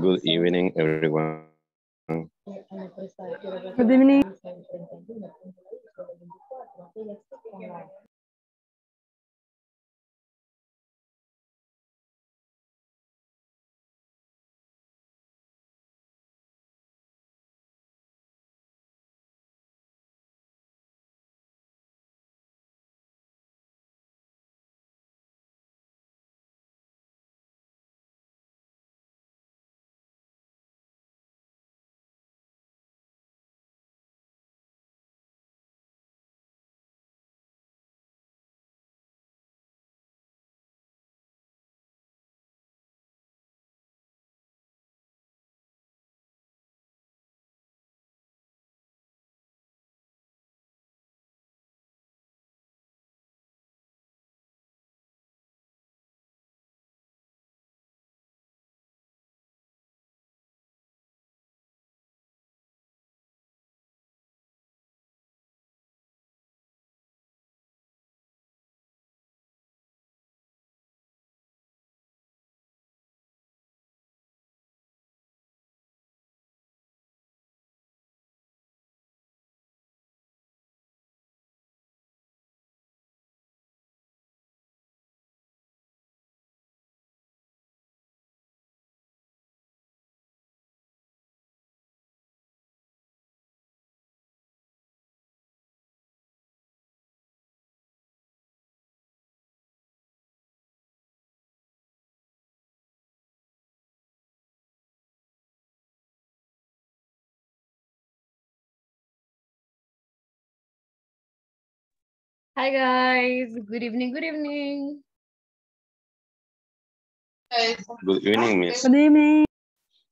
Good evening, everyone. Good evening. Hi guys, good evening, good evening. Good evening, Miss. Good evening.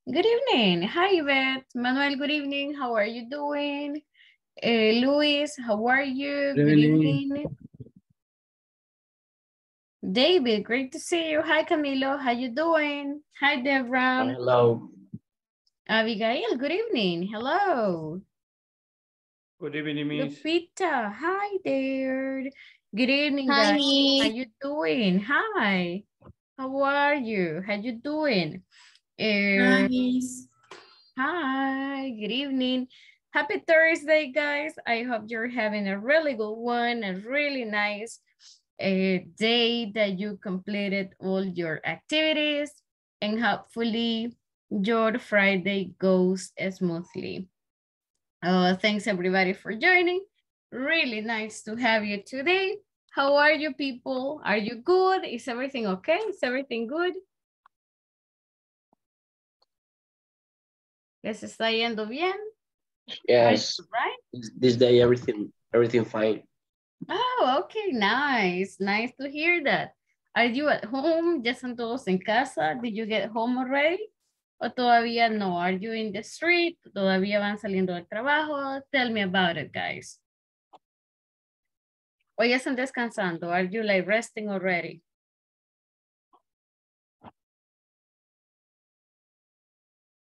Good evening. Hi Yvette. Manuel, good evening. How are you doing? Uh, Luis, how are you? Good evening. David, great to see you. Hi Camilo, how you doing? Hi Debra. Hello. Abigail, good evening. Hello. Good evening, Miss. Lupita, hi there. Good evening, Hi. guys. How you doing? Hi. How are you? How you doing? Um, Nice. Hi, good evening. Happy Thursday, guys. I hope you're having a really good one, a really nice uh, day that you completed all your activities and hopefully your Friday goes smoothly. Uh, thanks everybody for joining. Really nice to have you today. How are you people? Are you good? Is everything okay? Is everything good? ¿Les está yendo bien? Yes, Right? this- this day everything everything fine. Oh, okay, nice. Nice to hear that. Are you at home? ¿Ya están todos en casa? Did you get home already? ¿O todavía no? Are you in the street? ¿Todavía van saliendo del trabajo? Tell me about it, guys. ¿O ya están descansando? Are you like resting already?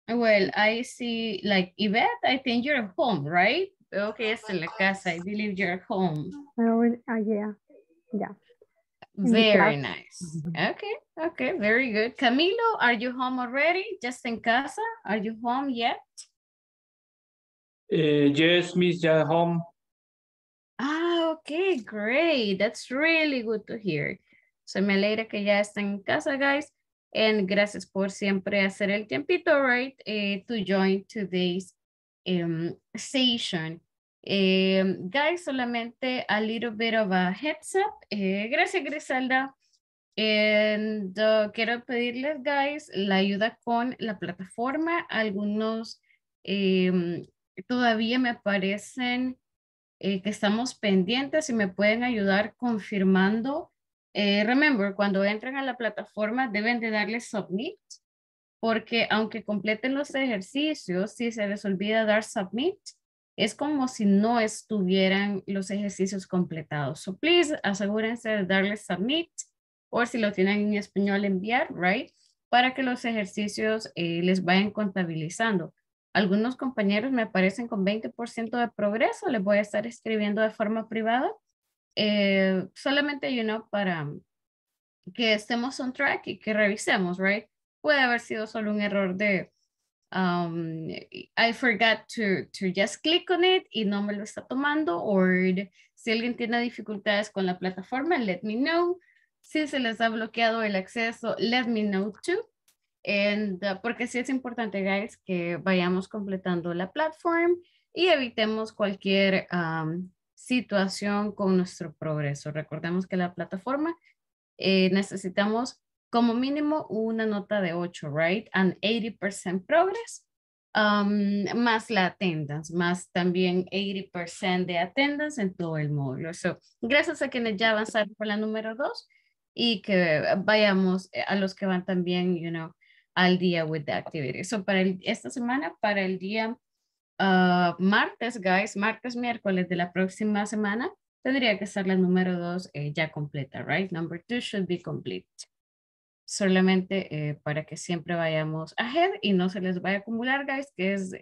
Well, I see like Yvette, I think you're at home, right? Veo que es en la casa. I believe you're at home. Oh, ah, yeah. Yeah. Very nice. Okay, okay, very good. Camilo, are you home already? Just in casa? Are you home yet? Uh, yes, Miss, ya home. Ah, okay, great. That's really good to hear. So me alegra que ya están en casa, guys. And gracias por siempre hacer el tiempito, right, eh, to join today's um, session. Um, guys, solamente a little bit of a heads up. Eh, gracias, Griselda. And uh, quiero pedirles, guys, la ayuda con la plataforma. Algunos em, todavía me aparecen eh, que estamos pendientes y me pueden ayudar confirmando. Eh, remember, cuando entran a la plataforma deben de darle submit, porque aunque completen los ejercicios, si se les olvida dar submit, es como si no estuvieran los ejercicios completados. So please, asegúrense de darle submit, o si lo tienen en español, enviar, right? Para que los ejercicios eh, les vayan contabilizando. Algunos compañeros me aparecen con 20% de progreso, les voy a estar escribiendo de forma privada. eh, solamente, you know, para que estemos on track y que revisemos, right? Puede haber sido solo un error de um, I forgot to, to just click on it y no me lo está tomando. O si alguien tiene dificultades con la plataforma, let me know. Si se les ha bloqueado el acceso, let me know too. And, uh, porque sí es importante, guys, que vayamos completando la plataforma y evitemos cualquier um, situación con nuestro progreso. Recordemos que la plataforma eh, necesitamos como mínimo una nota de 8, right? And 80% progress, um, más la attendance, más también 80% de attendance en todo el módulo. So, gracias a quienes ya avanzaron por la número 2 y que vayamos eh, a los que van también, you know, al día with the activity. So, para esta semana, para el día uh, martes, guys, martes, miércoles de la próxima semana, tendría que ser la número 2 eh, ya completa, right? Number 2 should be complete solamente eh, para que siempre vayamos ahead y no se les vaya a acumular, guys, que es,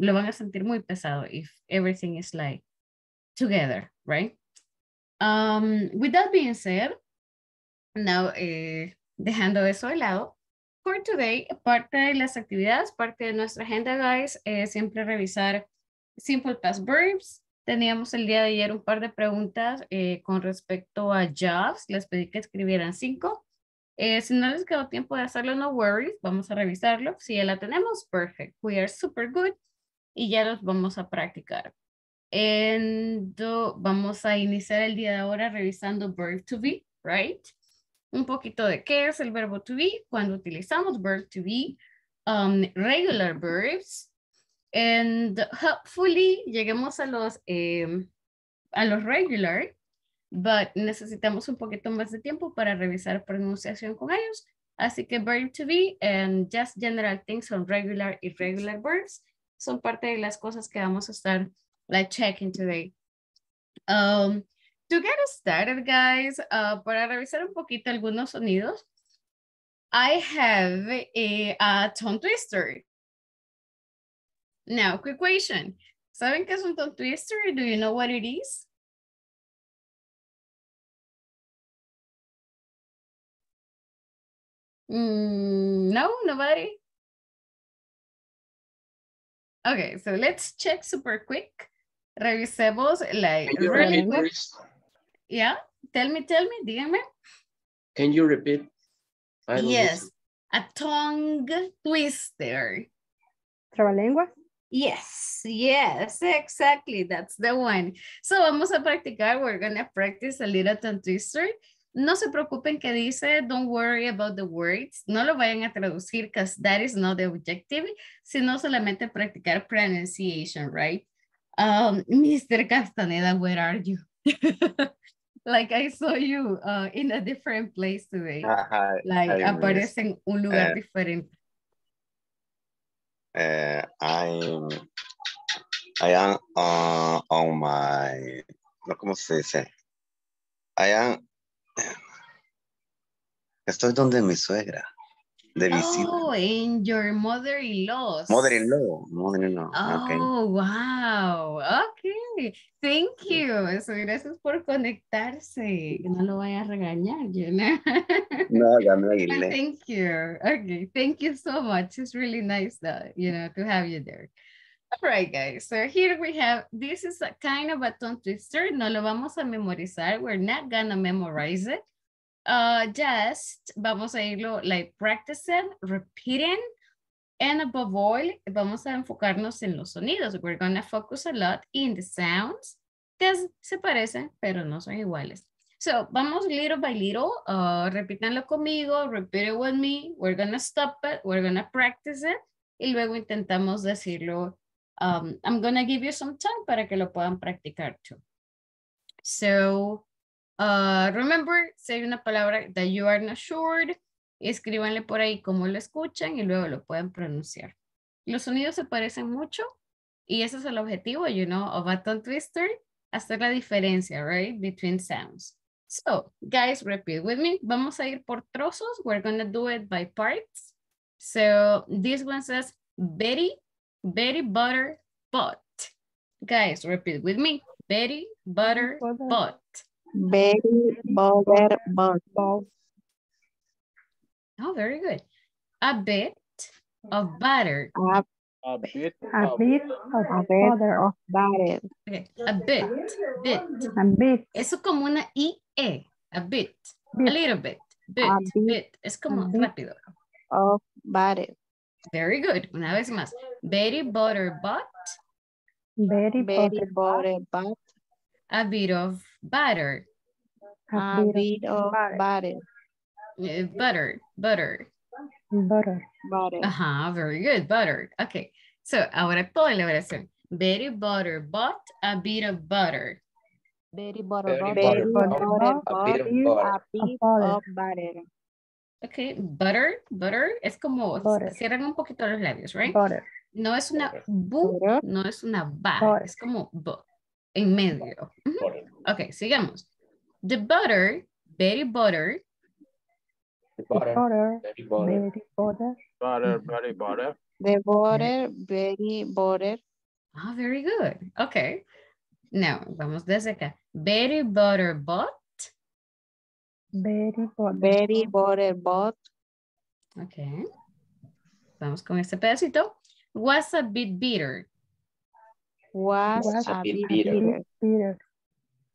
lo van a sentir muy pesado if everything is like together, right? Um, with that being said, now, eh, dejando eso de lado, for today, parte de las actividades, parte de nuestra agenda, guys, es siempre revisar simple past verbs. Teníamos el día de ayer un par de preguntas con respecto a jobs. Les pedí que escribieran cinco. Eh, si no les quedó tiempo de hacerlo, no worries, vamos a revisarlo. Si ya la tenemos, perfect. We are super good. Y ya los vamos a practicar. vamos a iniciar el día de ahora revisando verb to be, right? Un poquito de qué es el verbo to be, cuando utilizamos verb to be, um, regular verbs, and hopefully lleguemos a los, em, a los regular but necesitamos un poquito más de tiempo para revisar pronunciación con ellos. Así que verb to be and just general things on regular y irregular verbs son parte de las cosas que vamos a estar like checking today. Um, to get us started, guys, uh, para revisar un poquito algunos sonidos, I have a, a tongue twister. Now, quick question. ¿Saben qué es un tongue twister? Do you know what it is? Mm, no, nobody. Okay, so let's check super quick. Revisemos like really Yeah, tell me, tell me, dígame. Can you repeat? Yes, a tongue twister. ¿Trabalengua? Yes, yes, exactly. That's the one. So vamos a practicar. We're gonna practice a little tongue twister. No se preocupen que dice, don't worry about the words. No lo vayan a traducir because that is not the objective, sino solamente practicar pronunciation, right? Um, Mr. Castaneda, where are you? like I saw you uh, in a different place today. Uh, like aparece en un lugar uh, diferente. Uh, I'm, I am uh, on my, ¿cómo se dice? I am Estoy donde mi suegra, de visita. Oh, in your mother-in-law. Mother-in-law, mother-in-law. Oh, wow. Okay. Thank you. So, gracias por conectarse. No lo vaya a regañar, you know? No, ya me Thank you. Okay. Thank you so much. It's really nice that, you know, to have you there. All right, guys. So here we have, this is a kind of a tongue twister. No lo vamos a memorizar. We're not gonna memorize it. Uh, just vamos a irlo like practicing, repeating, and above all, vamos a enfocarnos en los sonidos. We're gonna focus a lot in the sounds, que se parecen, pero no son iguales. So, vamos little by little, uh, conmigo, repeat it with me, we're gonna stop it, we're gonna practice it, y luego intentamos decirlo um, I'm gonna give you some time para que lo puedan practicar too. So, uh, remember, si hay una palabra that you are not sure, escríbanle por ahí cómo lo escuchan y luego lo pueden pronunciar. Los sonidos se parecen mucho y ese es el objetivo, you know, of a tongue twister, hacer la diferencia, right, between sounds. So, guys, repeat with me. Vamos a ir por trozos. We're gonna do it by parts. So, this one says, Betty Betty butter pot. Guys, repeat with me. Betty butter, butter. pot. Betty butter pot. Oh, very good. a bit of butter. A, A bit A of bit a of bit butter. of butter. Okay, a bit, bit. A bit. Eso como una IE, a bit, a Bit. little bit, bit, A bit. bit. Es como rápido. of butter. Very good. Una vez más. Betty butter bought Very Very butter. butter, but a bit of butter. a bit of butter. butter. Eh, butter, butter. Butter. Butter. Ajá, very good, butter. Okay, so ahora toda la oración. Betty butter bought a bit of butter. Very butter, Very butter, butter, butter, butter, a bit of butter, butter. a bit butter. of butter. Okay, butter, butter es como Butter. cierran un poquito los labios, right? Butter. No es una bu, Butter. no es una ba, Butter. es como b, en medio. Ok, sigamos. The butter, Betty butter, Butter. Butter. Very butter. Very butter. butter, very butter. The butter, very butter. ah, very good. Ok. Now, vamos desde acá. Betty butter bought, Very butter. Very butter, but ok. Vamos con este pedacito. Was a bit bitter. was Was a a bit bit bitter. bitter.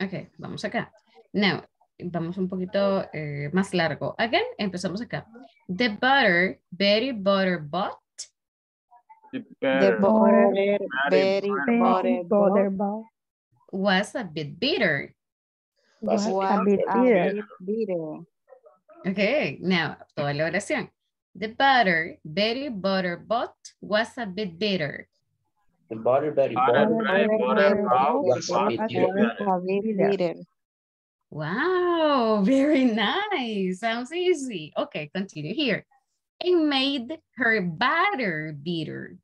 Ok, vamos acá. Now, vamos un poquito eh, más largo. Again, empezamos acá. The butter, Betty butter bought, The The better, butter, very very Very butter, butter. was a bit bitter. Was a was a bit a bitter. bit bitter. Okay, now, toda la oración. The butter, Betty butter bought, was a bit bitter. The butter, very Butter, butter. very butter, bought, Was a bit bitter. Better. A bit Bitter. bitter. Wow, very nice. Sounds easy. Okay, continue here. It made her batter bitter.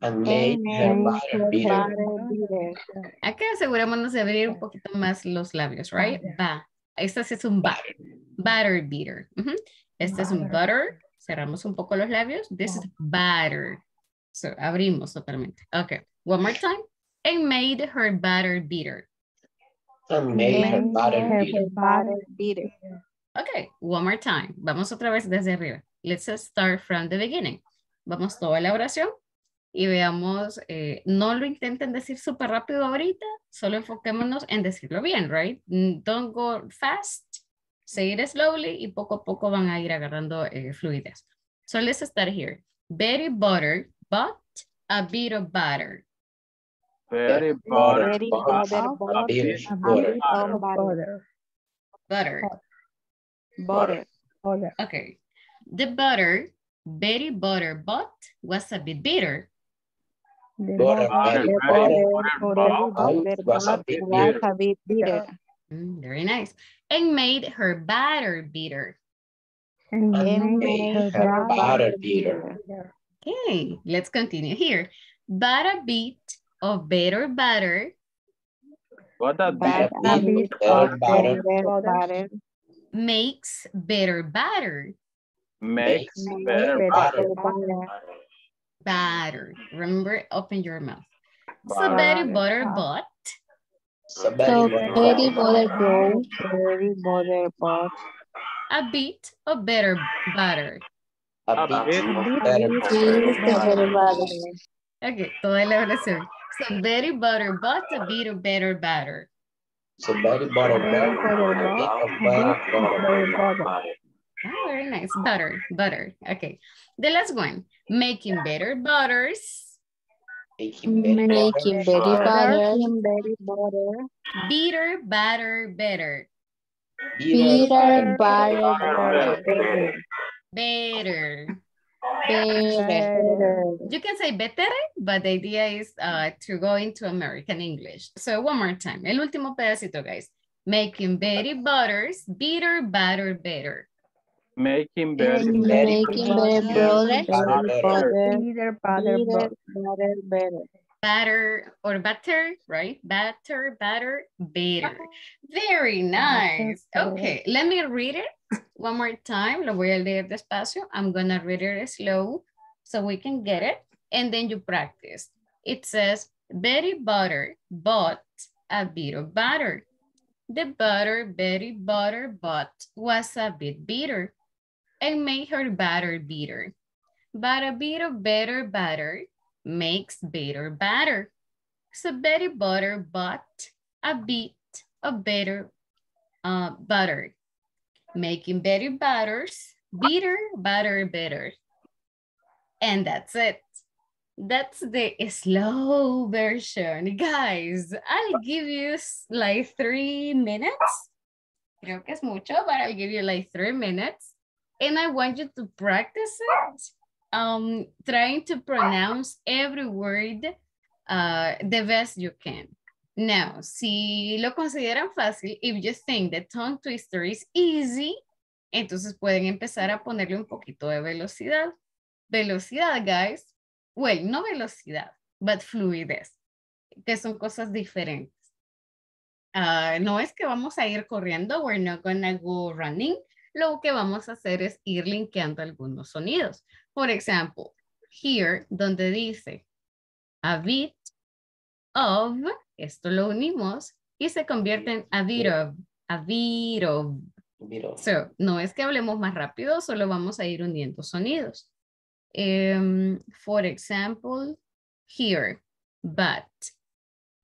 And made her And butter bitter. butter. Acá asegurémonos de abrir un poquito más los labios, right? Ba. Este sí es un ba. Batter bitter. Ujú. Este es un butter. Cerramos un poco los labios. This is batter. So, abrimos totalmente. Okay, one more time. And made her batter bitter. And made her butter her bitter. Butter bitter. Okay, one more time. Vamos otra vez desde arriba. Let's start from the beginning. Vamos toda la oración y veamos, eh, no lo intenten decir súper rápido ahorita, solo enfoquémonos en decirlo bien, right? Don't go fast, say it slowly y poco a poco van a ir agarrando eh, fluidez. So let's start here. Betty butter bought a bit of butter. Very butter, Very bought butter, a butter, Butter. butter. butter. Butter. butter. Butter. Okay. The butter Betty butter bought was a bit bitter. Butter, butter. Butter, very butter, butter, butter, bought, butter, was a but bit was bitter. a bit bitter. Mm, very nice. And made her batter bitter. And And made made her her butter butter bitter. bitter. Okay, let's continue here. But a bit of better butter what a But bit, a bit bit Better of butter. better butter. butter makes better batter. makes makes better better butter. butter. Batter. Remember, open your mouth. So Butter. Betty butter Ah. bought So So very very butter. butter bought, very butter bought a bit of better butter. A A bit bit of better bit butter. of better butter. Okay, toda la oración. So Betty butter bought a bit of better butter. So very butter Very butter. butter A bit bought, of a better bit of better butter. butter. Oh, very nice. Butter, butter. Okay. The last one. Making better butters. Making very Making butter. very butter, Butter. very butter, Bitter, batter, better. bitter, butter, butter, better, Better. better. Better. You can say better, but the idea is uh, to go into American English. So one more time. El último pedacito, guys. Making Betty butters, bitter, batter, better. Making very Making Very better butter, butter, butter, butter, Bitter, butter, bitter, butter. butter, better. Batter or batter, right? Batter, batter, better. Very nice. Okay, let me read it one more time. Lo voy a leer despacio. I'm gonna read it slow so we can get it. And then you practice. It says, Betty Butter bought a bit of butter. The butter Betty Butter bought was a bit bitter. and made her batter bitter. But a bit of better batter makes better batter. So Betty butter but a bit of better uh, butter, making better batters, bitter, batter, better. And that's it. That's the slow version. Guys, I'll give you like three minutes. Creo que es mucho, but I'll give you like three minutes. And I want you to practice it. Um, trying to pronounce every word uh, the best you can. Now, si lo consideran fácil, if you think the tongue twister is easy, entonces pueden empezar a ponerle un poquito de velocidad. Velocidad, guys. Well, no velocidad, but fluidez, que son cosas diferentes. Ah, no es que vamos a ir corriendo, we're not gonna go running. Lo que vamos a hacer es ir linkeando algunos sonidos. Por ejemplo, here, donde dice a bit of, esto lo unimos y se convierte en a bit of, a bit of. Bit of. So, no es que hablemos más rápido, solo vamos a ir uniendo sonidos. Em, for example, here, but,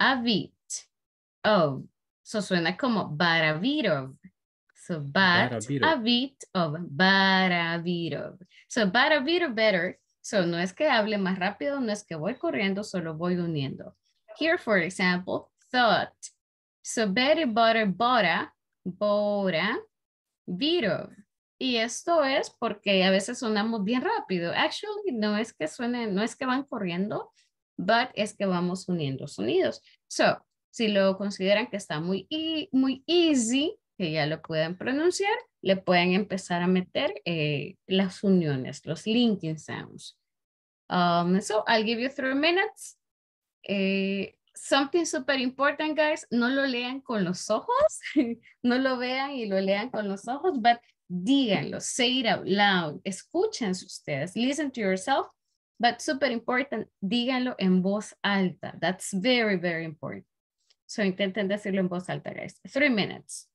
a bit of. So suena como but a bit of. So but, a bit a of. bit of, but a bit of. So but a bit of better. So no es que hable más rápido, no es que voy corriendo, solo voy uniendo. Here, for example, thought. So Betty butter bora, bora, bit of. Y esto es porque a veces sonamos bien rápido. Actually, no es que suenen, no es que van corriendo, but es que vamos uniendo sonidos. So, si lo consideran que está muy, e- muy easy, que ya lo pueden pronunciar, le pueden empezar a meter eh, las uniones, los linking sounds. Um, so, I'll give you three minutes. Eh, something super important, guys, no lo lean con los ojos, no lo vean y lo lean con los ojos, but díganlo, say it out loud, escúchense ustedes, listen to yourself, but super important, díganlo en voz alta. That's very, very important. So intenten decirlo en voz alta, guys. Three minutes.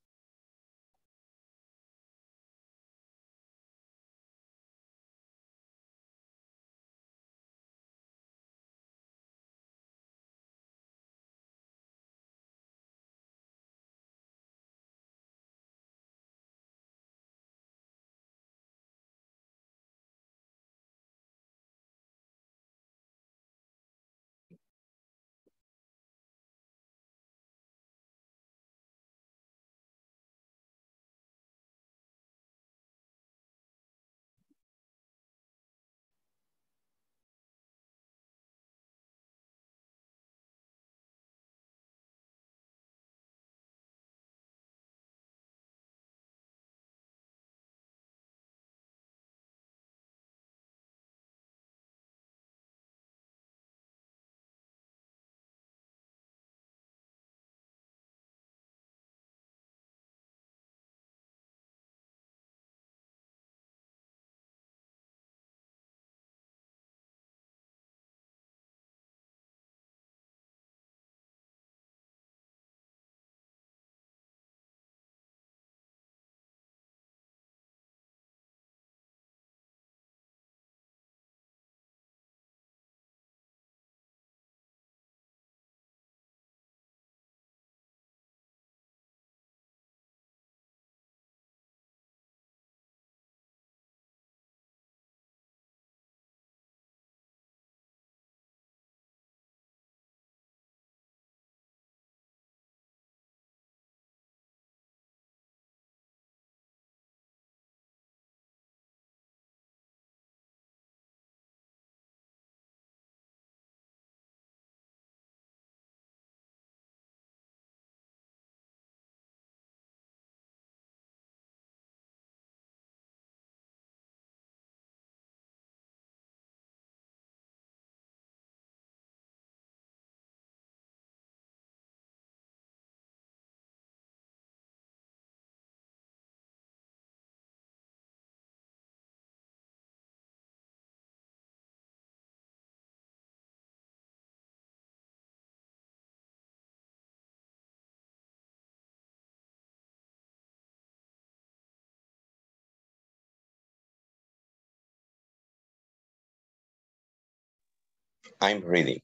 I'm ready.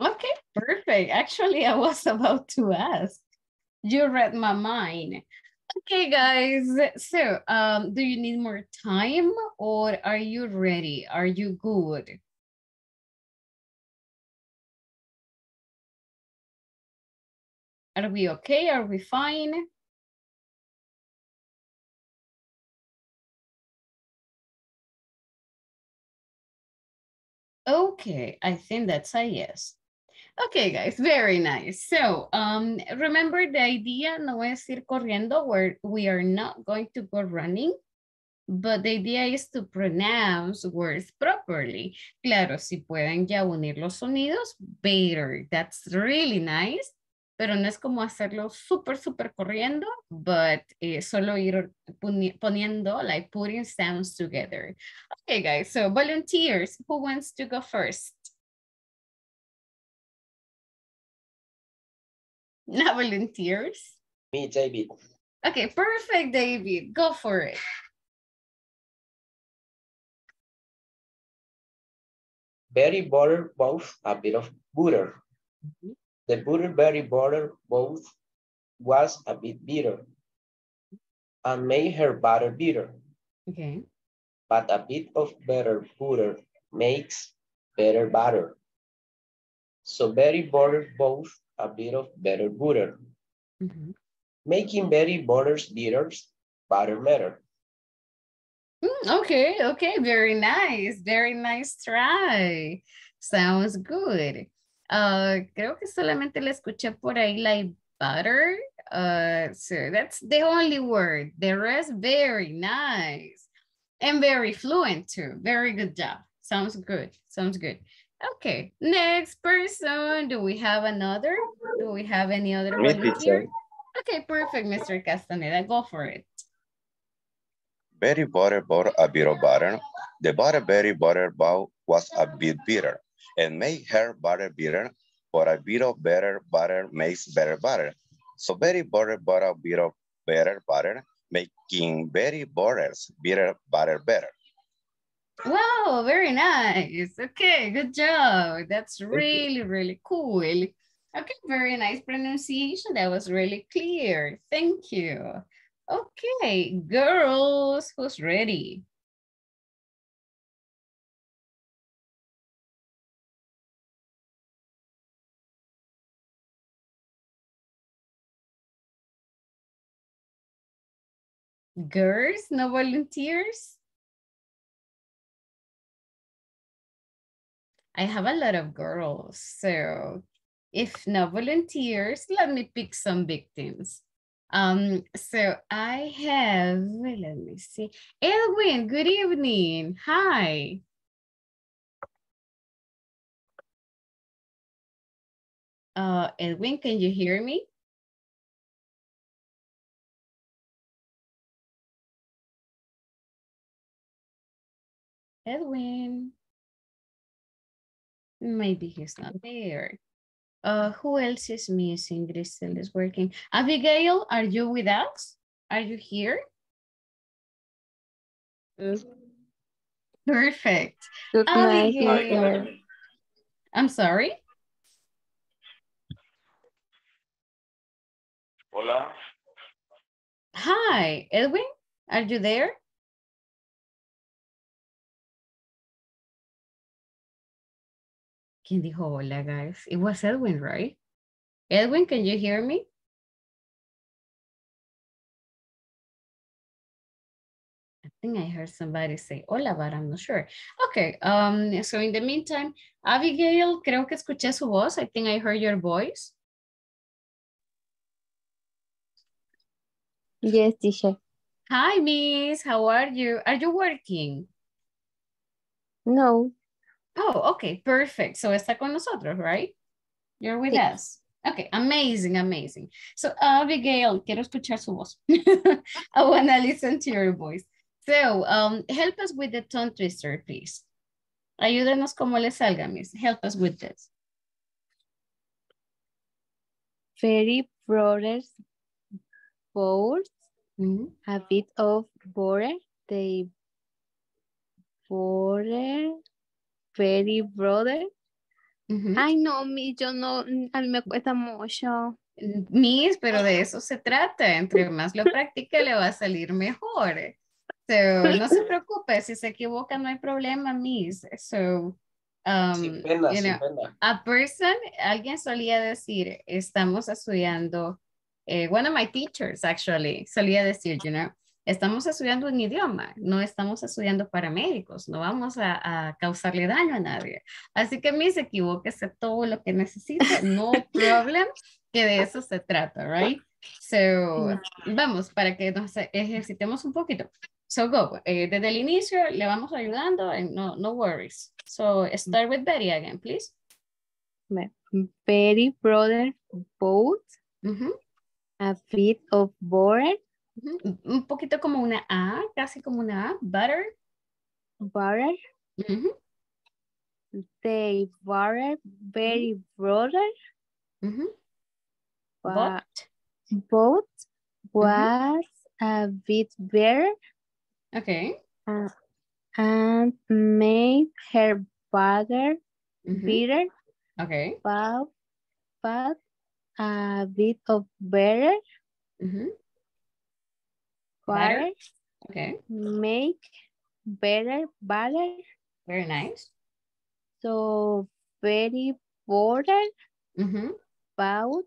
Okay, perfect. Actually, I was about to ask. You read my mind. Okay, guys. So, um, do you need more time or are you ready? Are you good? Are we okay? Are we fine? Okay, I think that's a yes. Okay, guys, very nice. So, um, remember the idea, no es ir corriendo, where we are not going to go running, but the idea is to pronounce words properly. Claro, si pueden ya unir los sonidos, better. That's really nice, pero no es como hacerlo súper, súper corriendo, but eh, solo ir poni- poniendo, like putting sounds together. Okay, guys, so volunteers, who wants to go first? No volunteers? Me, David. Okay, perfect, David. Go for it. Very butter both a bit of butter. The butter very butter both was a bit bitter and made her butter bitter. Okay. But a bit of better butter makes better butter. So very butter both a bit of better butter. Mhm. Making very butters bitters butter better. Mm, okay, okay, very nice, very nice try. Sounds good. Uh, creo que solamente le escuché por ahí like butter. Uh, so that's the only word. The rest very nice and very fluent too. Very good job. Sounds good. Sounds good. Okay, next person. Do we have another? Do we have any other Me, volunteer? teacher. Okay, perfect, Mr. Castaneda. Go for it. Very butter bought a bit of butter. The butter very butter bow was a bit bitter and make her butter bitter, but a bit of better butter makes better butter. So very butter bought a bit of better butter, making very butters bitter butter better. Wow, very nice. Okay, good job. That's really, really cool. Okay, very nice pronunciation. That was really clear. Thank you. Okay, girls, who's ready? Girls, no volunteers? I have a lot of girls, so if no volunteers, let me pick some victims. Um, so I have, let me see. Edwin, good evening. Hi. Uh, Edwin, can you hear me? Edwin. Maybe he's not there. Uh, who else is missing? Grisel is working. Abigail, are you with us? Are you here? Perfect. Good Abigail. I'm sorry. Hola. Hi, Edwin, are you there? ¿Quién dijo hola, guys? It was Edwin, right? Edwin, can you hear me? I think I heard somebody say hola, but I'm not sure. Okay, um, so in the meantime, Abigail, creo que escuché su voz. I think I heard your voice. Yes, teacher. Hi, miss, how are you? Are you working? No, Oh, okay, perfect. So está con nosotros, right? You're with Sí. us. Okay, amazing, amazing. So Abigail, quiero escuchar su voz. I want to listen to your voice. So um, help us with the tongue twister, please. Ayúdenos como le salga, miss. Help us with this. Very brothers both Mhm. a bit of butter. They butter very brother. Ay, no, mi, yo no, a mí me cuesta mucho. Miss, pero de eso se trata. Entre más lo practique, le va a salir mejor. So, no se preocupe, si se equivoca, no hay problema, Miss. So, um, Sin pena, you sin pena. a person, alguien solía decir, estamos estudiando, eh, one of my teachers actually solía decir, you know, estamos estudiando un idioma, no estamos estudiando para médicos, no vamos a, a causarle daño a nadie. Así que Miss, equivóquese todo lo que necesite, no problem, que de eso se trata, right? So, vamos, para que nos ejercitemos un poquito. So, go. Eh, desde el inicio le vamos ayudando, and no, no worries. So, start with Betty again, please. Very brother both Ujú, a bit of ujú. Un poquito como una A, casi como una A. Butter. butter. Ujú, They butter very brother ujú. wa- But. both was a bit better Okay. uh, and made her butter ujú, bitter, Okay. but, but a bit of better ujú, butter Butter. Okay. make better butter. Very nice. So very border Ujú. about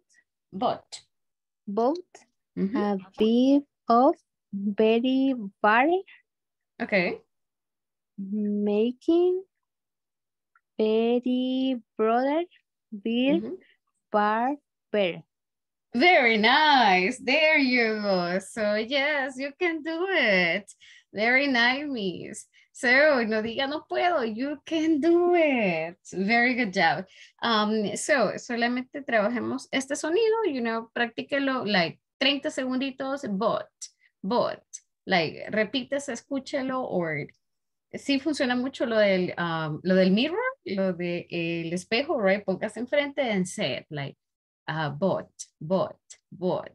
But. both ujú, a bit of very butter Okay. making very brother bitter ujú. bar better. Very nice. There you go. So yes, you can do it. Very nice, Miss. So no diga no puedo. You can do it. Very good job. Um, so solamente trabajemos este sonido, you know, practíquelo like 30 segunditos, but, but, like repítese, escúchelo, or sí funciona mucho lo del, um, lo del mirror, lo del el espejo, right? Póngase enfrente and say it, like, uh, but, but, but.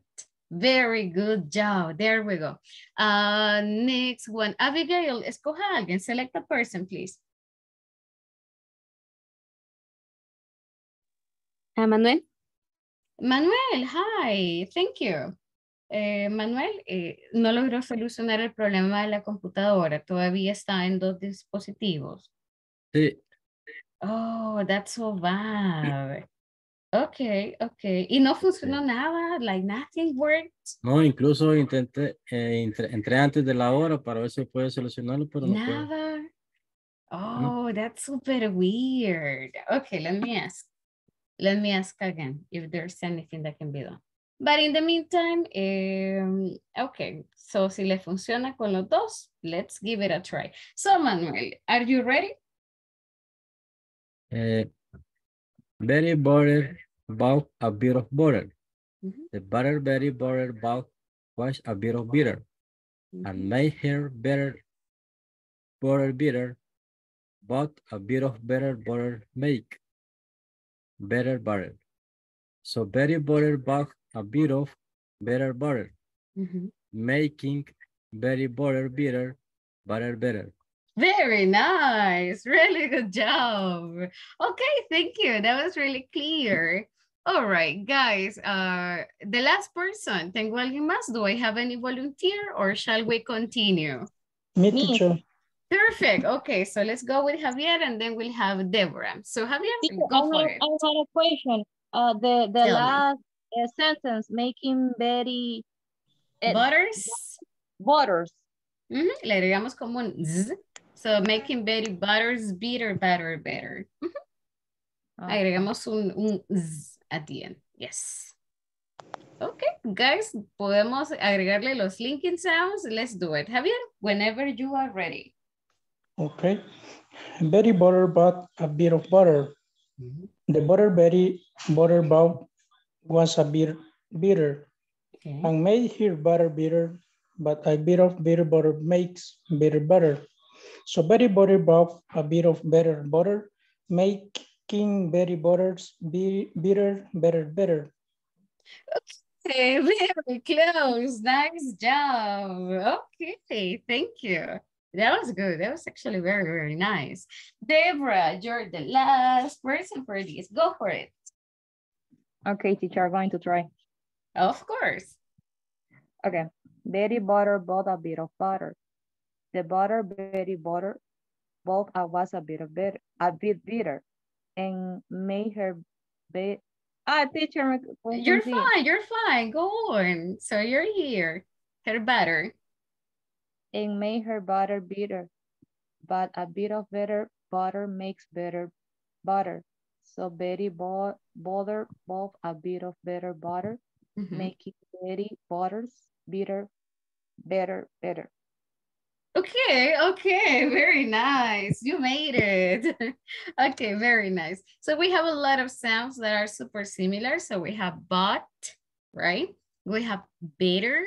Very good job. There we go. Uh, next one. Abigail, escoja a alguien. Select a person, please. Ah, Manuel, Manuel, hi. Thank you. Eh, Manuel, eh, no logró solucionar el problema de la computadora. Todavía está en dos dispositivos. Sí, Oh, that's so bad. Okay, okay. Y no funcionó nada, like nothing worked. no, incluso intenté, eh, entre- entré antes de la hora para ver si puede solucionarlo, pero no puedo. Nada. Oh, that's super weird. Okay, let me ask. Let me ask again if there's anything that can be done. But in the meantime, um, okay, so si le funciona con los dos, let's give it a try. So, Manuel, are you ready? Eh, very butter bought a bit of butter. Mhm. The butter very butter bought was a bit of bitter and made her better butter bitter, but a bit of better butter make better butter. So very butter bought a bit of better butter, Mhm. making very butter bitter, butter better. Very nice. Really good job. Okay, thank you. That was really clear. All right, guys. Uh, the last person. ¿Tengo alguien más? Do I have any volunteer or shall we continue? Me, Me. teacher. Perfect. Okay, so let's go with Javier and then we'll have Deborah. So Javier, Teacher, go I for have, it. I have a question. Uh, the the Tell last uh, sentence making very uh, Butters. butters. Ujú, Le agregamos como un z. So making Betty butters better, better, better. Ujú, Okay. Agregamos un, un z at the end. Yes. Okay, guys, podemos agregarle los linking sounds. Let's do it. Javier, whenever you are ready. Okay. Betty butter bought a bit of butter. Mm-hmm. The butter Betty butter bought was a bit bitter Okay. and made her butter bitter, but a bit of bitter butter makes bitter butter. So Betty butter bought a bit of better butter, making Betty butters be bitter, better, better. Okay, very close. Nice job. Okay, thank you. That was good. That was actually very, very nice. Deborah, you're the last person for this. Go for it. Okay, teacher, I'm going to try. Of course. Okay. Betty butter bought a bit of butter. The butter Betty butter bought a was a bit of bitter, a bit bitter, and made her be. Ah, teacher, You're fine. You're fine. Go on. So you're here. Her better. and made her butter bitter. But a bit of better butter makes better butter. So Betty bought butter bought a bit of better butter, Mhm. making Betty butters bitter, better, better. Okay, okay, very nice. You made it. okay, very nice. So we have a lot of sounds that are super similar. So we have but, right? We have bitter,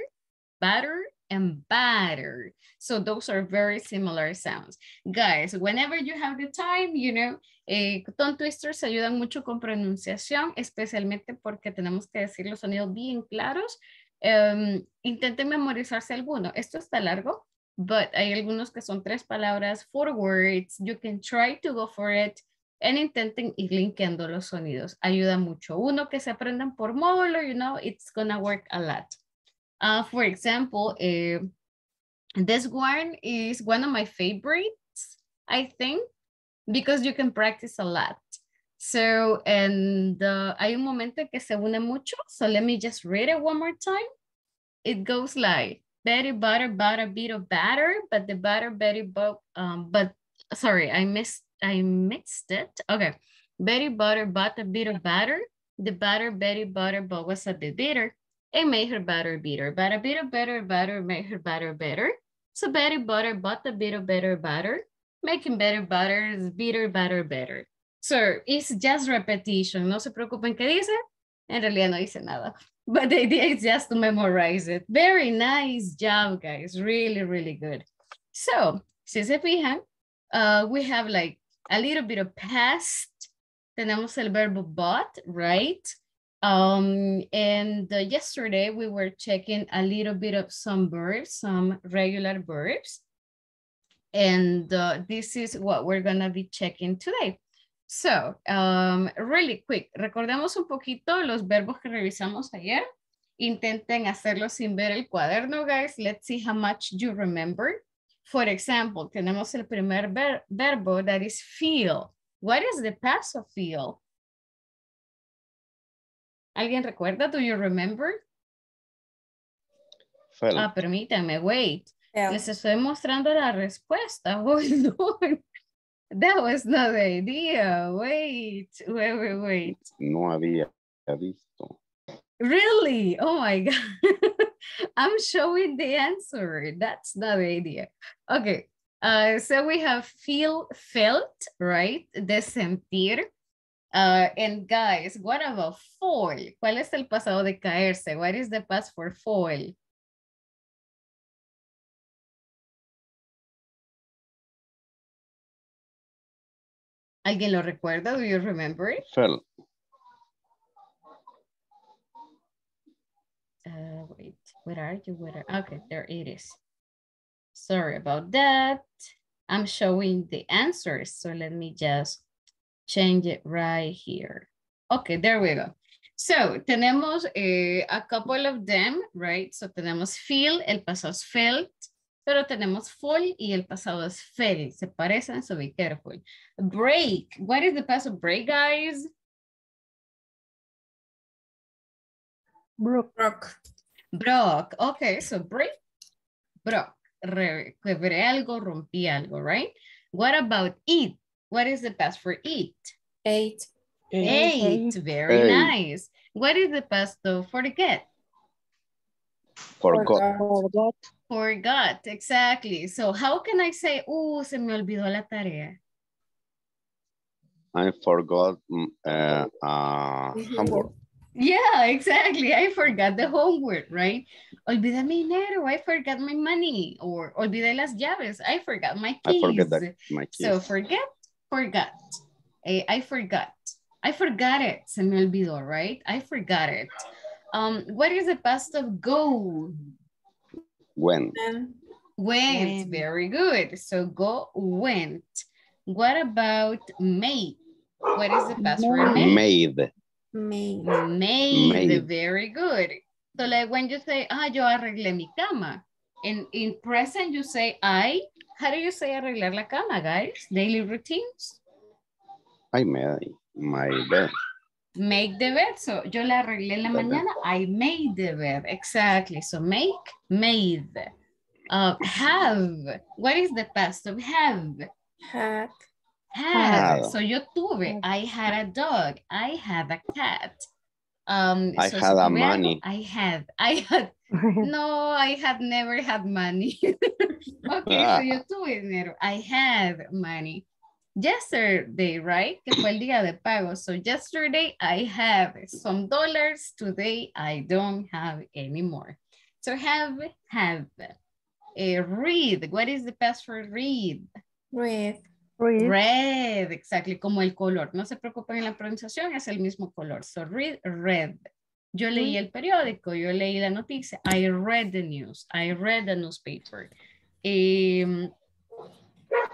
butter, and batter. So those are very similar sounds. Guys, whenever you have the time, you know, eh, tongue twisters ayudan mucho con pronunciación, especialmente porque tenemos que decir los sonidos bien claros. Em, intenten memorizarse alguno. Esto está largo, but hay algunos que son tres palabras, four words. You can try to go for it. And intenten ir linkeando los sonidos. Ayuda mucho. Uno que se aprendan por módulo, you know, it's gonna work a lot. Uh, for example, eh, this one is one of my favorites, I think, because you can practice a lot. So, and uh, hay un momento en que se une mucho. So let me just read it one more time. It goes like, Betty butter, butter, bit of batter, but the butter, Betty, bu- um, but sorry, I missed, I mixed it. Okay. Betty butter, bought a bit of batter. The batter, Betty butter, but was a bit bitter. It made her batter bitter, but a bit of better batter made her batter better. So Betty butter bought a bit of better batter, making better butters, bitter, batter, better. So it's just repetition. No se preocupen qué dice. En realidad no dice nada. But the idea is just to memorize it. Very nice job, guys. Really, really good. So, si se fijan, uh, we have like a little bit of past. Tenemos el verbo bought, right? Um, and uh, yesterday we were checking a little bit of some verbs, some regular verbs. And uh, this is what we're gonna be checking today. So, um, really quick, recordemos un poquito los verbos que revisamos ayer. Intenten hacerlo sin ver el cuaderno, guys. Let's see how much you remember. For example, tenemos el primer ver- verbo that is feel. What is the past of feel? ¿Alguien recuerda? Do you remember? Felt. Ah, permítanme, wait. Les estoy mostrando la respuesta. Hold on. That was not the idea. Wait, wait, wait, wait. No había visto. Really? Oh my God. I'm showing the answer. That's not the idea. Okay. Uh, so we have feel, felt, right? De sentir. Uh, and guys, what about fall? ¿Cuál es el pasado de caerse? What is the past for fall? ¿Alguien lo recuerda? Do you remember it? Felt. Uh, wait, where are you? Where are, okay, there it is. Sorry about that. I'm showing the answers, so let me just change it right here. Okay, there we go. So, tenemos eh, a couple of them, right? So, tenemos feel, el pasado es felt, pero tenemos fall y el pasado es felt. Se parecen, so be careful. Break, what is the past of break, guys? Brook. Broke. Okay, so break. Broke. Quebré algo, rompí algo, right? What about eat? What is the past for eat? Eight. Ate. Very nice. What is the past of forget? Forgot. Forgot. Forgot. Exactly. So how can I say, oh, se me olvidó la tarea? I forgot uh, uh, homework. Yeah, exactly. I forgot the homework, right? Olvidé mi dinero. I forgot my money. Or olvidé las llaves. I forgot my keys. I keys. forget that my keys. So forget, forgot. Eh, I forgot. I forgot it. Se me olvidó, right? I forgot it. Um, what is the past of go? When? Ten. Went, Went. very good. So go went. What about made? What is the past for made? Made. Made. Made, Made. very good. So like when you say, ah, yo arreglé mi cama. In, in present you say I. How do you say arreglar la cama, guys? Daily routines? I made my bed. Make the bed. So yo la arreglé en la mañana. I made the bed. Exactly. So make, made. Uh, have. What is the past of have? Had. Had. Had. So yo tuve. I had a dog. I had a cat. Um, I so had si a money. I had. I had. No, I had never had money. okay, so yo tuve dinero. I had money. Yesterday, right? Que fue el día de pago. So yesterday I have some dollars. Today I don't have any more. So have, have. Eh, read. What is the past for read? Read. Read. Red, exactly, como el color. No se preocupen en la pronunciación, es el mismo color. So read, red. Yo leí el periódico, yo leí la noticia. I read the news. I read the newspaper. Um,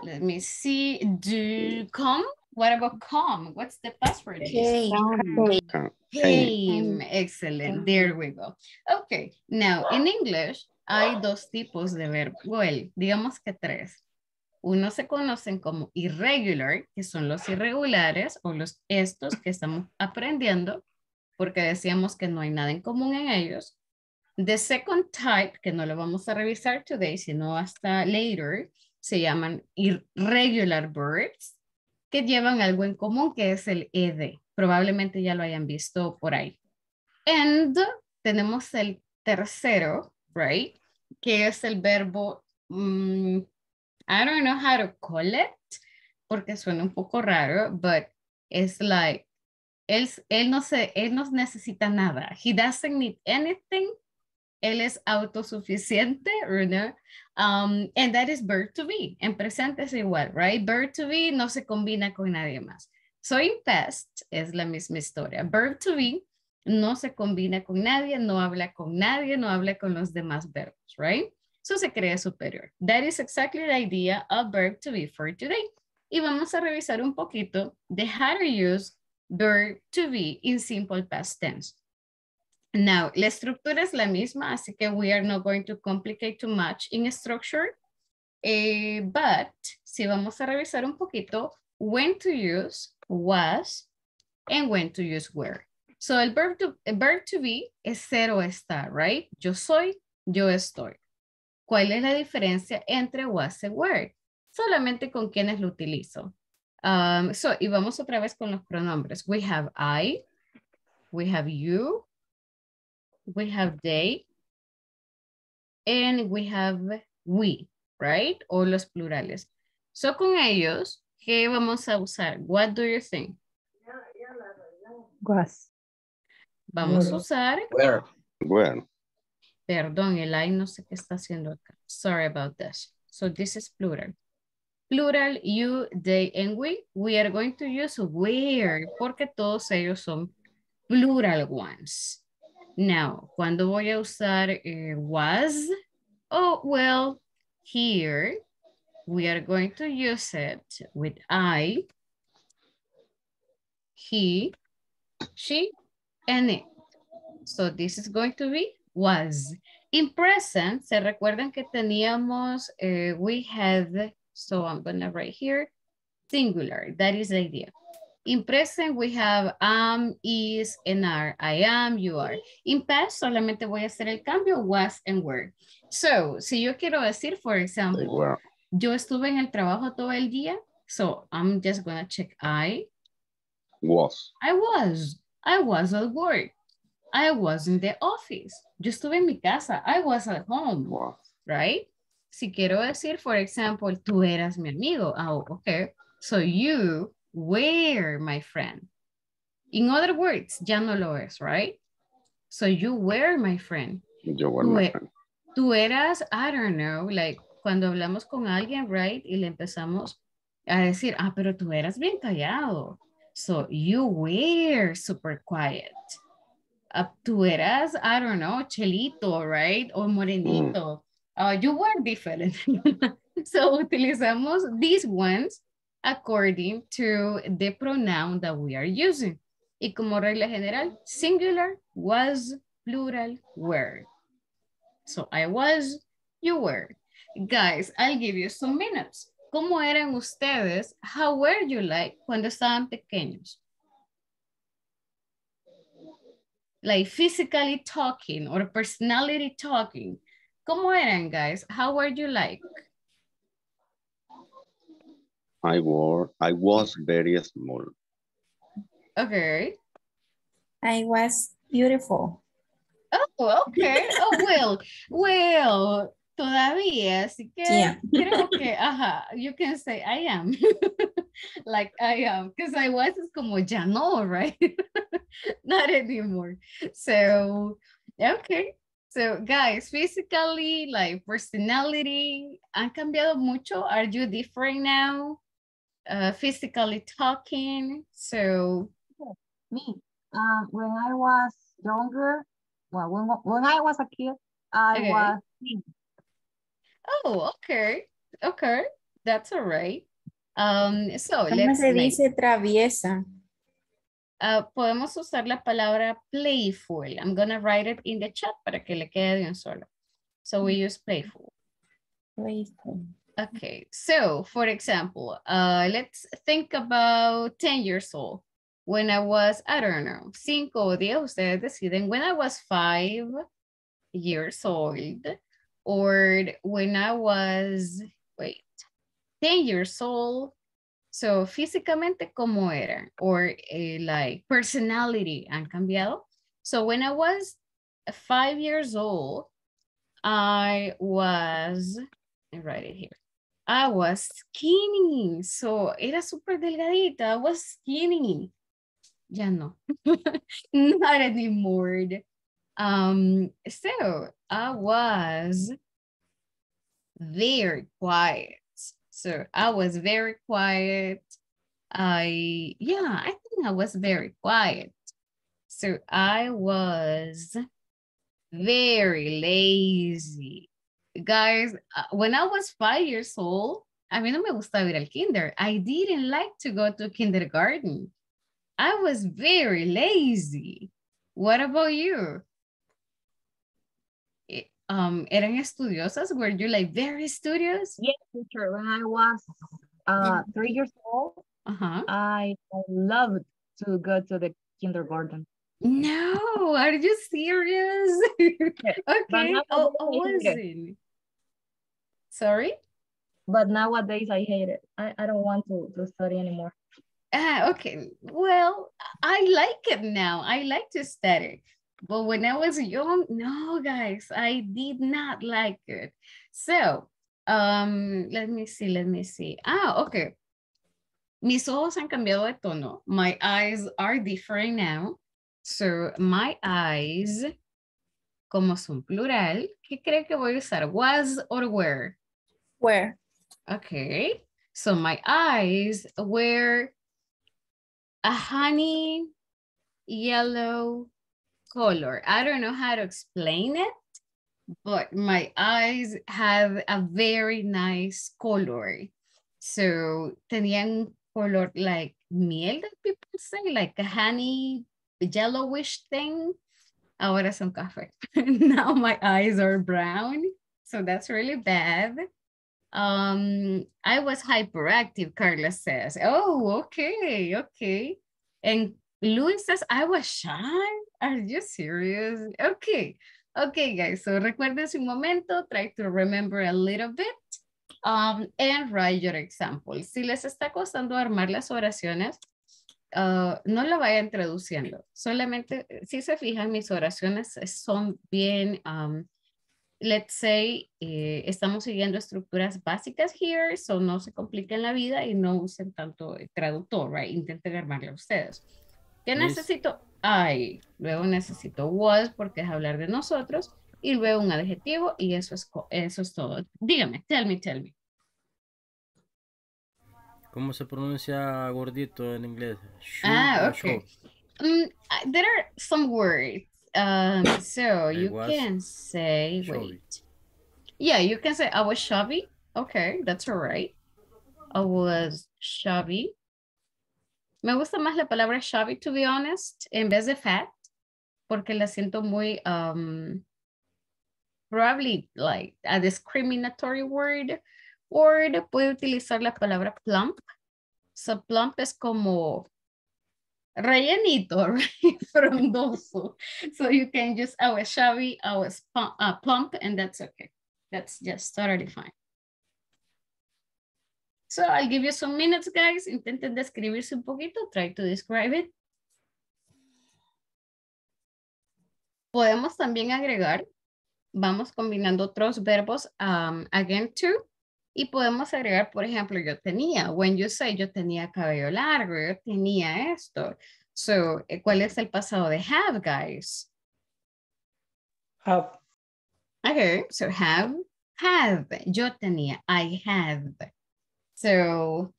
let me see. Do come? What about come? What's the password? Came. Came. Came. Excellent. There we go. Okay. Now, in English, hay dos tipos de verbo. Well, digamos que tres. Unos se conocen como irregular, que son los irregulares o los estos que estamos aprendiendo, porque decíamos que no hay nada en común en ellos. The second type, que no lo vamos a revisar today, sino hasta later, se llaman irregular verbs, que llevan algo en común, que es el ed. Probablemente ya lo hayan visto por ahí. And tenemos el tercero, right? Que es el verbo, mm, I don't know how to call it, porque suena un poco raro, but it's like, él, él, no se, él no necesita nada. He doesn't need anything. Él es autosuficiente, know? Um, and that is verb to be. En presente es igual, right? Verb to be no se combina con nadie más. So in past es la misma historia. Verb to be no se combina con nadie, no habla con nadie, no habla con los demás verbos, right? So se crea superior. That is exactly the idea of verb to be for today. Y vamos a revisar un poquito de how to use verb to be in simple past tense. Now, la estructura es la misma, así que we are not going to complicate too much in structure. Eh, but, si vamos a revisar un poquito, when to use was and when to use were. So, el verb to, be es ser o estar, right? Yo soy, yo estoy. ¿Cuál es la diferencia entre was y were? Solamente con quienes lo utilizo. Um, so, y vamos otra vez con los pronombres. We have I, we have you, we have they, and we have we, right? O los plurales. So, con ellos, ¿qué vamos a usar? What do you think? Was. Vamos a usar, Where? Well, perdón, el I no sé qué está haciendo acá. Sorry about this. So, this is plural. Plural, you, they, and we. We are going to use where, porque todos ellos son plural ones. Now, cuando voy a usar eh, was? Oh, well, here we are going to use it with I, he, she, and it. So this is going to be was. In present, se recuerdan que teníamos, eh, we had, so I'm gonna write here, singular, that is the idea. In present, we have am, is, and are. I am, you are. In past, solamente voy a hacer el cambio was and were. So, si yo quiero decir, for example, yo estuve en el trabajo todo el día, so I'm just gonna check I. Was. I was. I was at work. I was in the office. Yo estuve en mi casa. I was at home, Was. right? Si quiero decir, for example, tú eras mi amigo. Oh, okay. So you were my friend. In other words, ya no lo es, right? So you were my friend. You were Tú my e- friend. Tú eras, I don't know, like cuando hablamos con alguien, right? Y le empezamos a decir, ah, pero tú eras bien callado. So you were super quiet. Ah, tú eras, I don't know, chelito, right? O morenito. Uh, you were different. so utilizamos these ones according to the pronoun that we are using. Y como regla general, singular, was, plural, were. So I was, you were. Guys, I'll give you some minutes. ¿Cómo eran ustedes? How were you like cuando estaban pequeños? Like physically talking or personality talking. ¿Cómo eran, guys? How were you like? I were, I was very small. Okay. I was beautiful. Oh, okay. Oh, well, well, todavía, así que Yeah. creo que, ajá, you can say I am. like I am, because I was is como ya no, right? Not anymore. So, okay. So, guys, physically, like personality, ¿han cambiado mucho? Are you different now? Uh, physically talking. So, Me, uh, when I was younger, well, when, when I was a kid, I Okay. was thin. oh, okay. Okay. That's all right. Um, so, ¿Cómo let's se make- dice traviesa? Ah, podemos usar la palabra playful. I'm gonna write it in the chat para que le quede de un solo. So we use playful. Playful. Okay, so for example, uh, let's think about 10 years old. When I was, I don't know, cinco o diez, ustedes deciden. When I was five years old, or when I was, wait, 10 years old. So físicamente, ¿cómo era? Or eh, like personality, ¿han cambiado? So when I was five years old, I was, I write it here. I was skinny. So era súper delgadita. I was skinny. Ya no. Not anymore. Um, so I was very quiet. So I was very quiet. I, yeah, I think I was very quiet. So I was very lazy. Guys, uh, when I was five years old, a mí no me gustaba ir al kinder. I didn't like to go to kindergarten. I was very lazy. What about you? Eh, Um, ¿Eran estudiosas? Were you like very studious? Yes, teacher. When I was uh, three years old, Uh-huh. I loved to go to the kindergarten. No, are you serious? okay, oh, oh, hate it. Sorry? But nowadays I hate it. I, I don't want to, to study anymore. Ah, okay. Well, I like it now. I like to study. But when I was young, no, guys, I did not like it. So, um, let me see, let me see. Ah, okay. Mis ojos han cambiado de tono. My eyes are different now. So, my eyes, como son plural, ¿qué cree que voy a usar? Was or were? Where? Okay. So my eyes were a honey yellow color. I don't know how to explain it, but my eyes have a very nice color. So tenían color like miel that people say, like a honey yellowish thing. Ahora son café. now my eyes are brown. So that's really bad. Um, I was hyperactive, Carla says. Oh, okay, okay. And Luis says, I was shy. Are you serious? Okay, okay, guys. So recuerden su momento. Try to remember a little bit. Um, and write your example. Si les está costando armar las oraciones, uh, no la vayan traduciendo. Solamente, si se fijan, mis oraciones son bien um, let's say, eh, estamos siguiendo estructuras básicas here, so no se compliquen la vida y no usen tanto el traductor, right? Intenten armarla ustedes. ¿Qué necesito? I. Luego necesito was porque es hablar de nosotros y luego un adjetivo y eso es, eso es todo. Dígame, tell me, tell me. ¿Cómo se pronuncia gordito en inglés? Ah, o okay. show? Mm, uh, there are some words. Um, so I you can say, wait. Yeah, you can say I was chubby. Okay, that's all right. I was chubby. Me gusta más la palabra chubby, to be honest, en vez de fat, porque la siento muy, um, probably like a discriminatory word. Or puede utilizar la palabra plump. So plump es como rellenito? Frondoso. So you can chubby, I was plump, uh, plump, and that's okay. That's just totally fine. So I'll give you some minutes, guys. Intenten describirse un poquito. Try to describe it. Podemos también agregar, vamos combinando otros verbos, um, again, to, y podemos agregar, por ejemplo, yo tenía, when you say yo tenía cabello largo, yo tenía esto. So, eh, ¿cuál es el pasado de have, guys? Have. Okay, so have, have. Yo tenía, I have. So,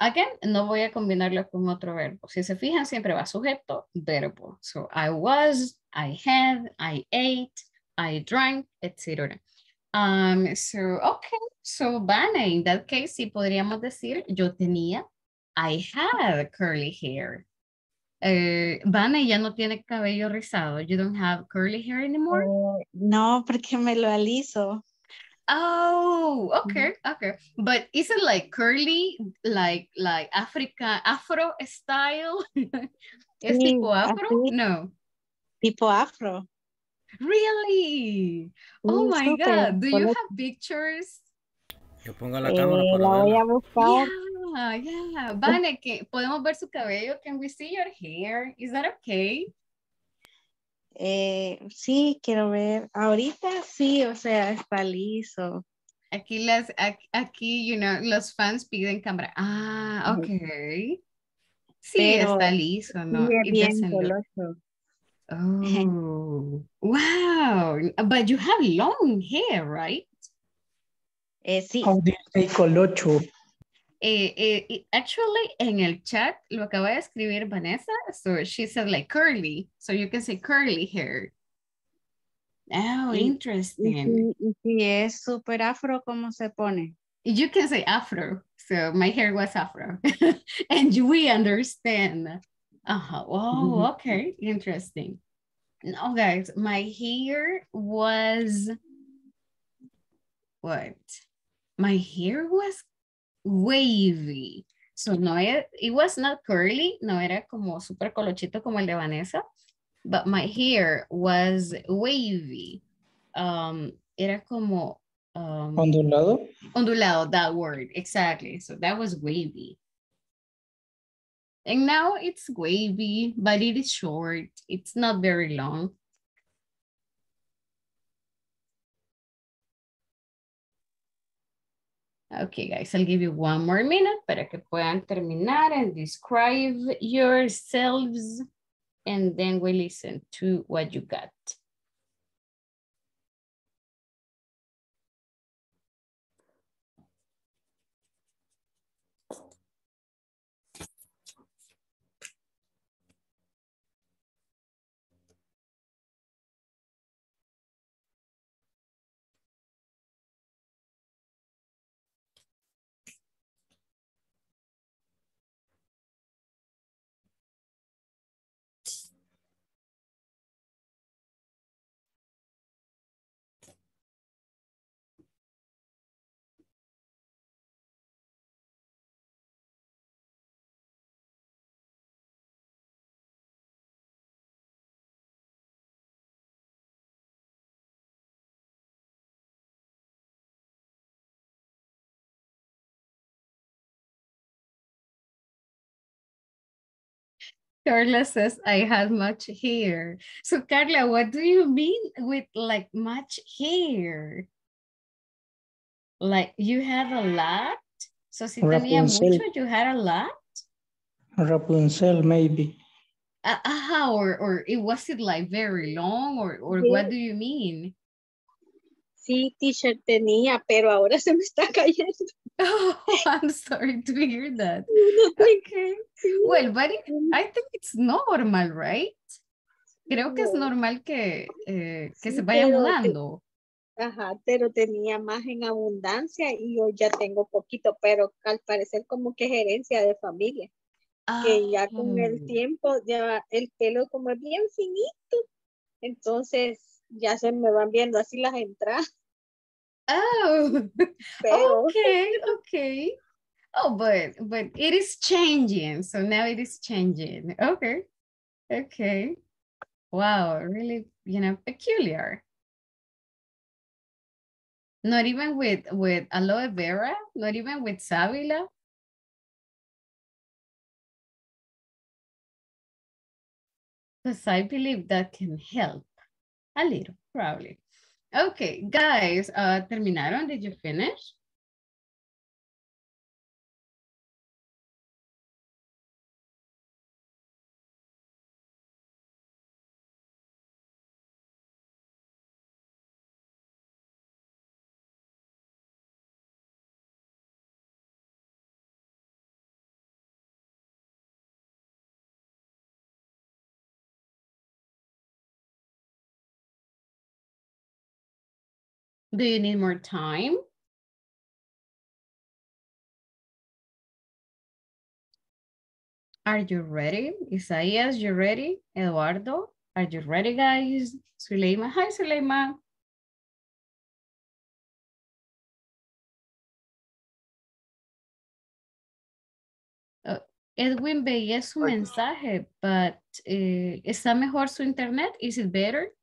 again, no voy a combinarlo con otro verbo. Si se fijan, siempre va sujeto, verbo. So, I was, I had, I ate, I drank, etc. Um, so, okay. So, Vane, in that case, sí podríamos decir, yo tenía, I had curly hair. Vane ya no tiene cabello rizado. You don't have curly hair anymore? Eh, no, porque me lo aliso. Oh, okay, okay. But is it like curly, like like Africa, Afro style? ¿Es Sí, tipo afro? así. No. Tipo afro. Really? Oh Sí, my God. Do you have pictures? Que ponga la cámara Eh, para la voy a buscar. Yeah, yeah. Vane, que podemos ver su cabello. Can we see your hair? Is that okay? Eh, sí, quiero ver. Ahorita sí, o sea, está liso. Aquí las, aquí, you know, los fans piden cámara. Ah, okay. Sí, Pero está liso, ¿no? Sigue It bien. Oh, wow. But you have long hair, right? Eh, sí, How do you say colocho? Eh, eh, actually, en el chat lo acaba de escribir Vanessa. So she said like curly. So you can say curly hair. Oh, Y- y interesting. si, y si es súper afro, ¿cómo se pone? You can say afro. So my hair was afro. and we understand. Uh-huh. Oh, okay. Interesting. No, guys, my hair was what? My hair was wavy. So no, it, it was not curly. No era como super colochito como el de Vanessa. But my hair was wavy. Um, era como um, Ondulado. ondulado, that word, exactly. So that was wavy. And now it's wavy, but it is short. It's not very long. Okay, guys, I'll give you one more minute para que puedan terminar and describe yourselves. And then we listen to what you got. Carla says I had much hair. So Carla, what do you mean with like much hair? Like you had a lot? So si tenía Rapunzel. mucho, you had a lot? Rapunzel, maybe. Uh, uh, or, or it was it like very long or, or what do you mean? Sí, t-shirt tenía, pero ahora se me está cayendo. Oh, I'm sorry to hear that. Okay. Well, but it- I think it's normal, right? Creo que es No. normal que, eh, que Sí, se vaya mudando. Ajá, pero tenía más en abundancia y yo ya tengo poquito, pero al parecer como que es herencia de familia. Que ya con el Oh. tiempo, ya el pelo como es bien finito, entonces ya se me van viendo así las entradas. Oh, okay, okay. Oh, but but it is changing. So now it is changing. Okay, okay. Wow, really, you know, peculiar. Not even with with aloe vera, not even with sábila. Because I believe that can help a little, probably. Okay, guys, uh, ¿terminaron? Did you finish? Do you need more time? Are you ready? Isaías, you ready? Eduardo, are you ready, guys? Suleima, hi, Suleima. Uh, Edwin veía su mensaje, but eh, ¿está mejor su internet? Is it better?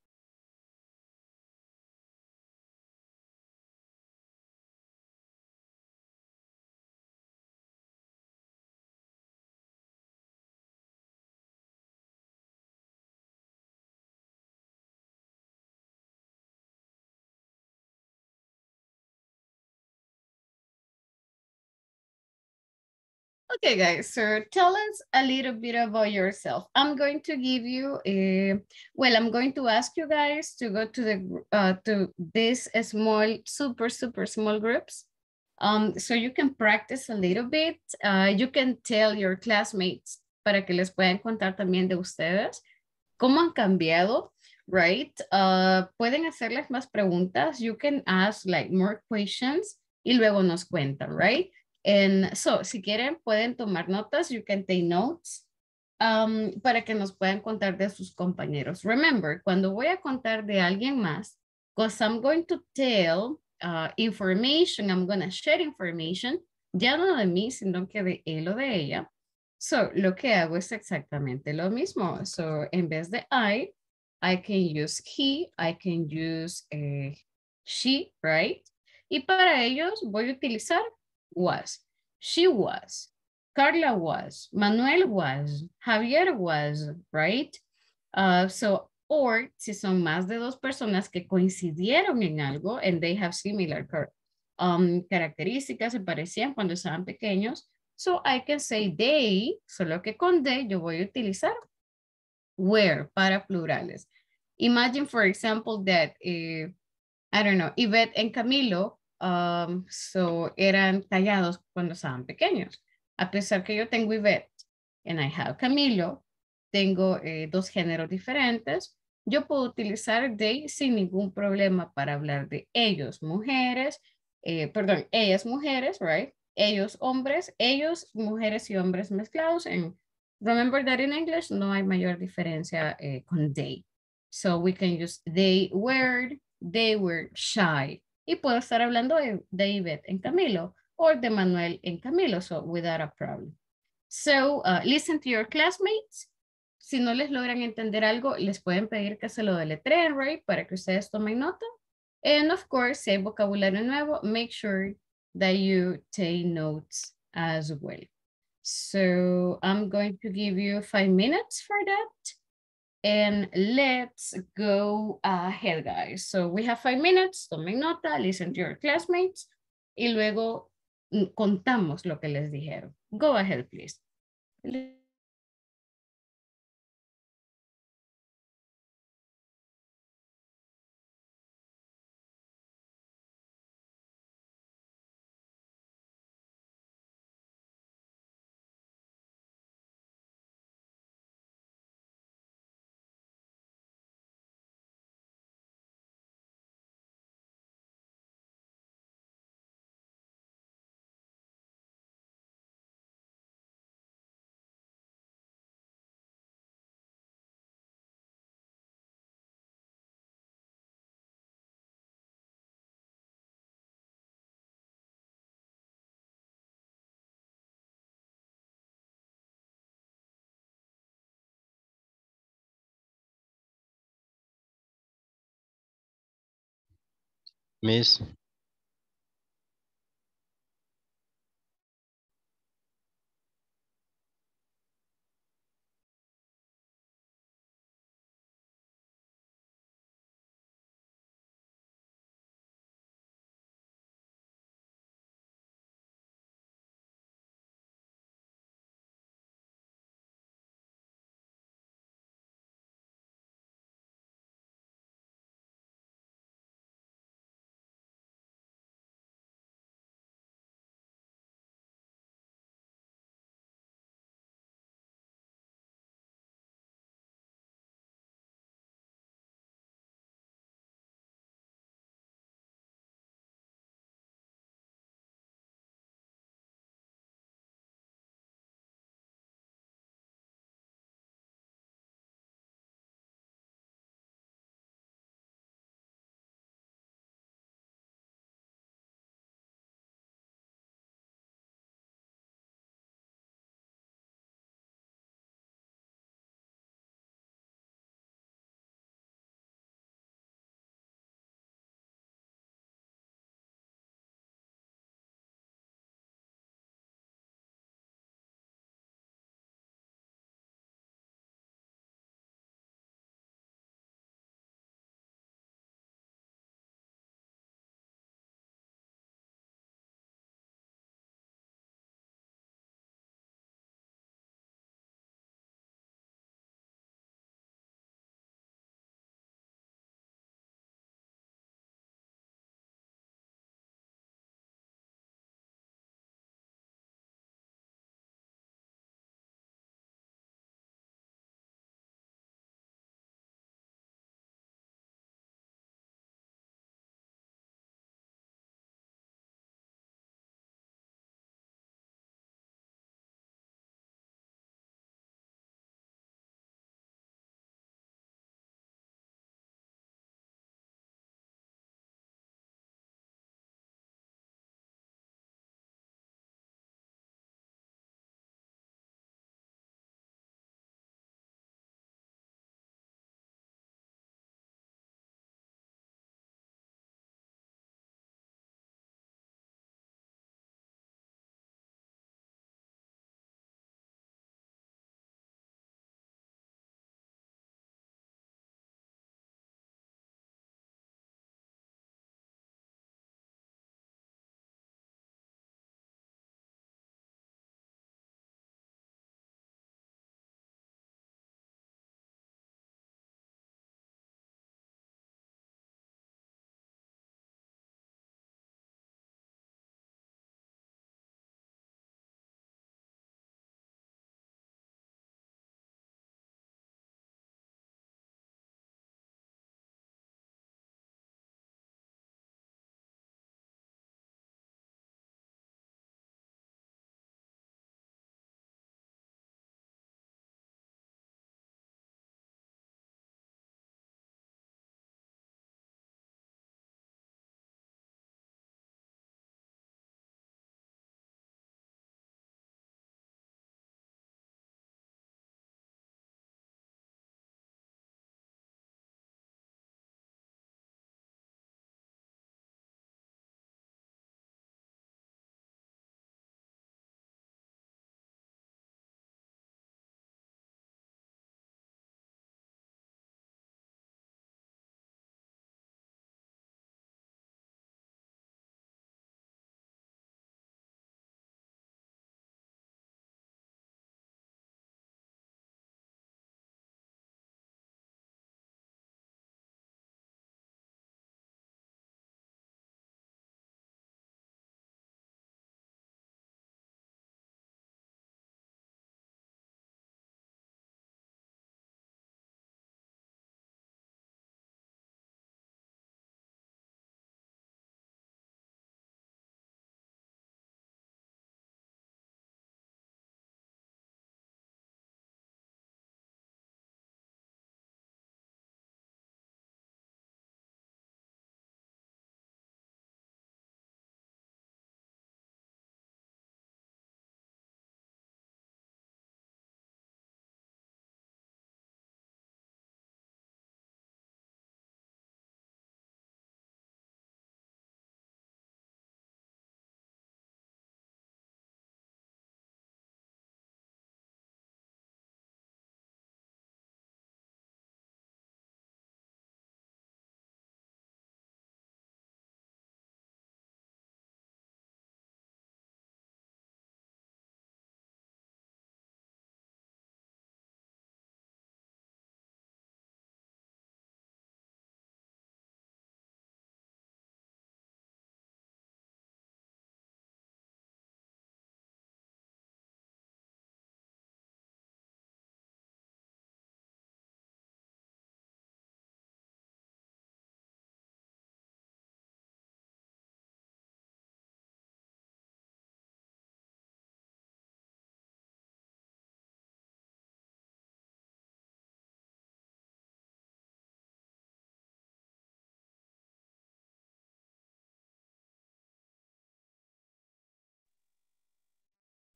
Okay, guys, so tell us a little bit about yourself. I'm going to give you a, well, I'm going to ask you guys to go to the, uh, to this small, super, super small groups. Um, so you can practice a little bit. Uh, you can tell your classmates para que les puedan contar también de ustedes cómo han cambiado, right? Uh, pueden hacerles más preguntas. You can ask like more questions y luego nos cuentan, right? And so, si quieren, pueden tomar notas. You can take notes um, para que nos puedan contar de sus compañeros. Remember, cuando voy a contar de alguien más, because I'm going to tell uh, information, I'm going to share information, ya no de mí, sino que de él o de ella. So, lo que hago es exactamente lo mismo. So, en vez de I, I can use he, I can use eh, she, right? Y para ellos voy a utilizar was. She was. Carla was. Manuel was. Javier was, right? Uh, so, or si son más de dos personas que coincidieron en algo and they have similar um, características, se parecían cuando estaban pequeños. So, I can say they, solo que con they yo voy a utilizar were para plurales. Imagine, for example, that, eh, I don't know, Yvette and Camilo, um, so eran callados cuando estaban pequeños. A pesar que yo tengo Yvette and I have Camilo, tengo eh, dos géneros diferentes, yo puedo utilizar they sin ningún problema para hablar de ellos, mujeres, eh, perdón, ellas mujeres, right? Ellos hombres, ellos mujeres y hombres mezclados. And remember that in English no hay mayor diferencia eh, con they. So we can use they were, they were shy. Y puedo estar hablando de David en Camilo or de Manuel en Camilo, so without a problem. So uh, listen to your classmates. Si no les logran entender algo, les pueden pedir que se lo deletreen, right? Para que ustedes tomen nota. And of course, si hay vocabulario nuevo, make sure that you take notes as well. So I'm going to give you five minutes for that. And let's go ahead, guys. So we have five minutes. Tomen nota, listen to your classmates. Y luego contamos lo que les dijeron. Go ahead, please. Miss,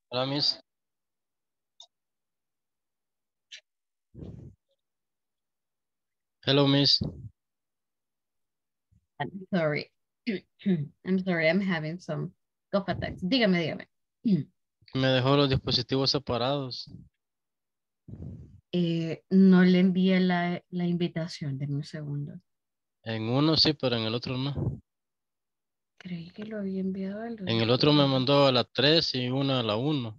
Hola, Miss. Hello, Miss. I'm sorry. I'm sorry, I'm having some cough attacks. Dígame, dígame. Me dejó los dispositivos separados. Eh, no le envié la, la invitación, denme un segundo. En uno sí, pero en el otro no. Creí que lo había enviado al En el otro me mandó a la 3 y una a la 1.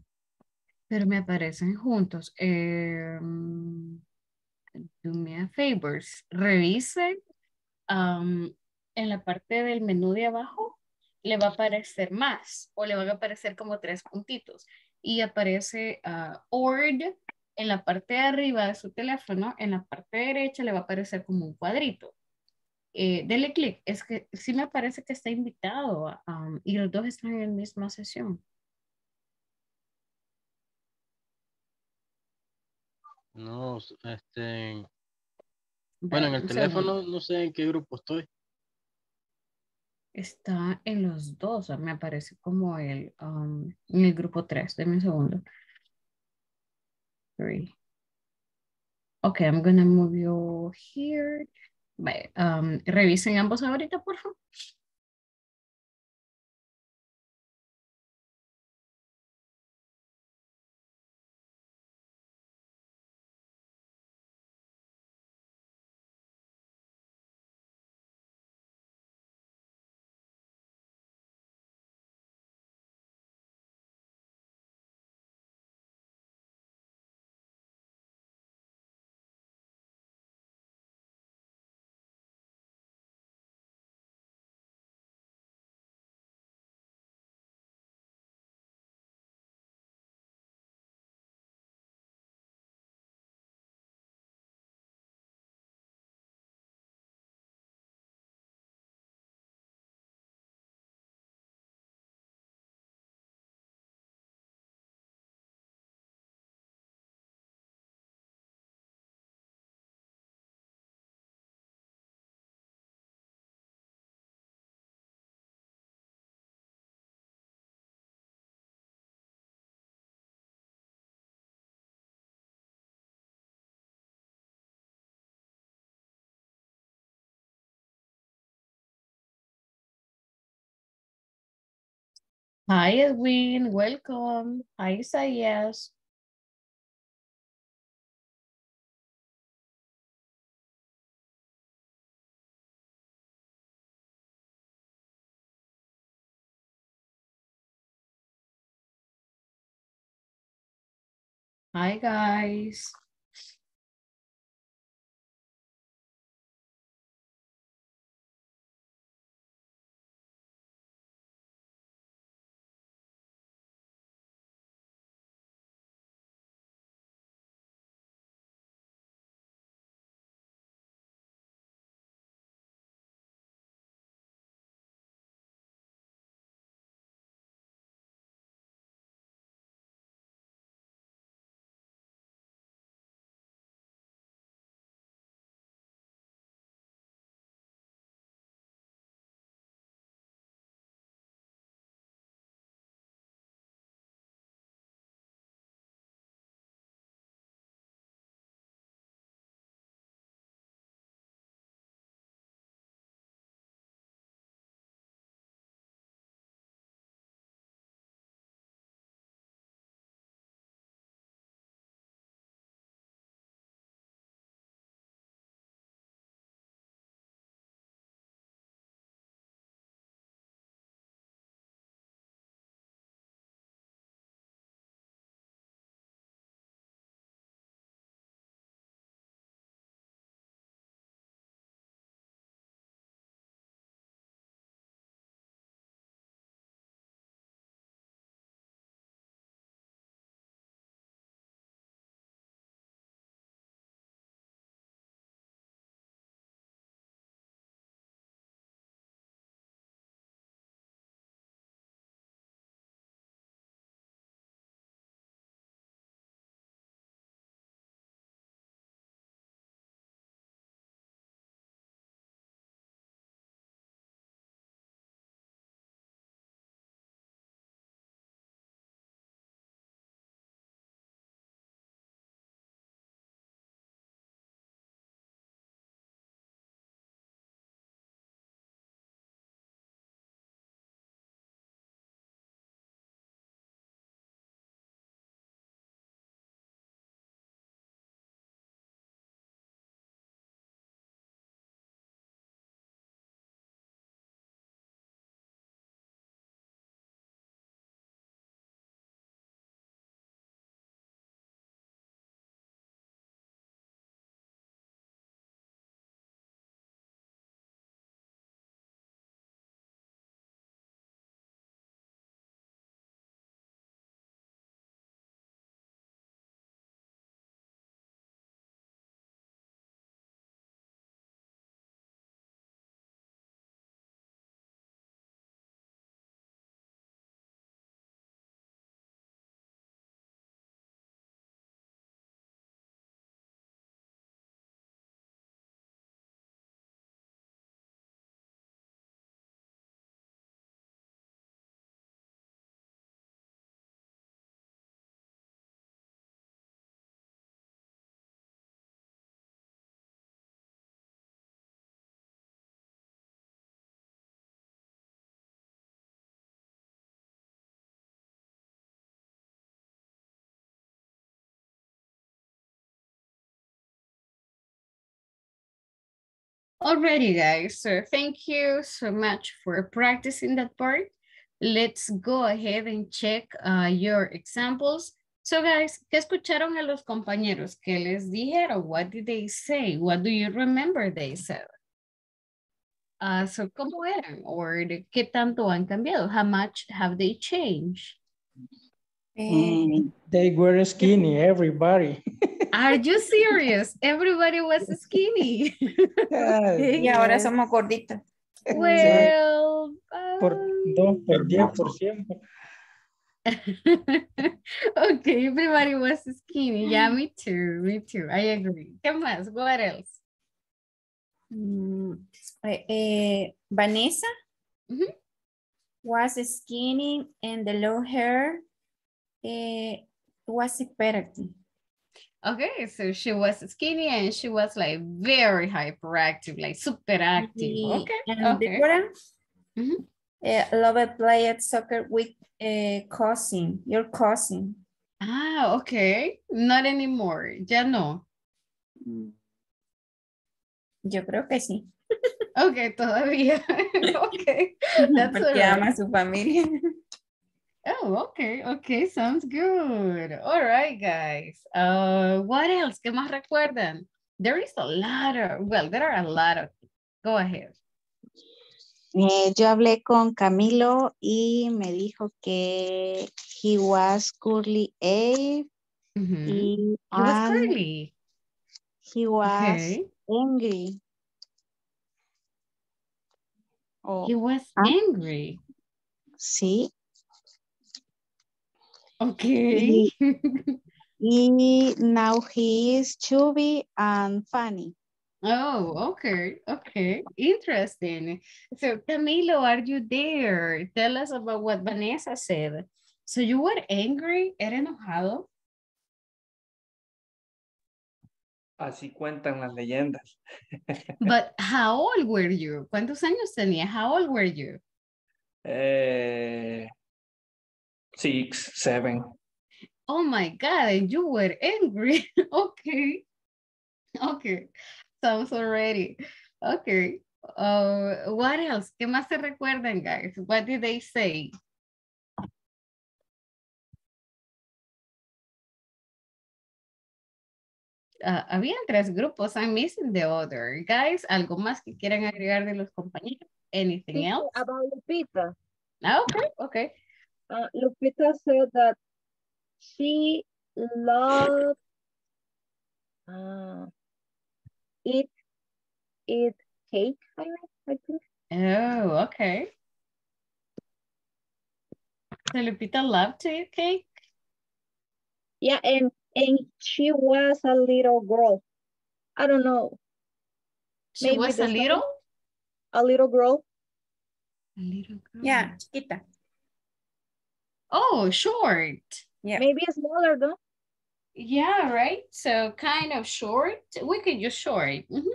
Pero me aparecen juntos. Eh, do me a favor. Revise um, en la parte del menú de abajo. Le va a aparecer más o le van a aparecer como tres puntitos. Y aparece uh, ORD en la parte de arriba de su teléfono. En la parte derecha le va a aparecer como un cuadrito. Eh, dele clic. Es que sí me parece que está invitado um, y los dos están en la misma sesión. No, este... Bueno, en el teléfono no sé en qué grupo estoy. Está en los dos, me aparece como el, um, en el grupo 3. Deme un segundo. Three. Okay, I'm gonna move you here. Um, revisen ambos ahorita, por favor. Hi, Edwin. Welcome. Hi, Isaías. Hi, guys. Alrighty, guys. So thank you so much for practicing that part. Let's go ahead and check uh, your examples. So guys, ¿qué escucharon a los compañeros? ¿Qué les dijeron? What did they say? What do you remember they said? Uh, so, ¿cómo eran? Or qué tanto han cambiado? How much have they changed? Mm, they were skinny, everybody. Are you serious? Everybody was skinny. Y ahora somos gorditos. Well, Por dos, por diez, por ciento. okay, everybody was skinny. Yeah, me too, me too. I agree. ¿Qué más? What else? Mm, eh, eh, Vanessa Mhm. was skinny and the long hair eh, was hyperactive. Okay, so she was skinny and she was like very hyperactive, like super active. Okay, and okay. Deborah Mhm. eh, loved played soccer with eh, cousin, your cousin. Ah, okay. Not anymore. Ya no. Mm. Yo creo que sí. Okay, todavía. okay. That's Porque right. ama a su familia. Oh, okay, okay, sounds good. All right, guys. Uh, what else? ¿Qué más recuerdan? There is a lot of, well, there are a lot of, go ahead. Eh, yo hablé con Camilo y me dijo que he was curly A Mhm. y He was curly. he was Okay. angry. Oh, He was angry. sí. Okay. Y now he is chubby and funny. Oh, okay, okay. Interesting. So, Camilo, are you there? Tell us about what Vanessa said. So, you were angry? ¿Era enojado? Así cuentan las leyendas. But how old were you? ¿Cuántos años tenía? How old were you? Eh, six, seven. Oh my God, and you were angry. okay. Okay. Sounds already. Okay. Uh, what else? ¿Qué más se recuerdan, guys? What did they say? Ah, habían tres grupos. I'm missing the other. Guys, ¿algo más que quieran agregar de los compañeros? Anything else? About Lupita. Ah, okay, okay. Uh, Lupita said that she loved uh, eat eat cake. I, I think. Oh, okay. So Lupita loved to eat cake? Yeah, and and she was a little girl. I don't know. She was a same- little? a little girl. A little girl. Yeah, chiquita. Oh, short. Yeah. Maybe smaller though. Yeah, right. So kind of short. We could use short. Mhm.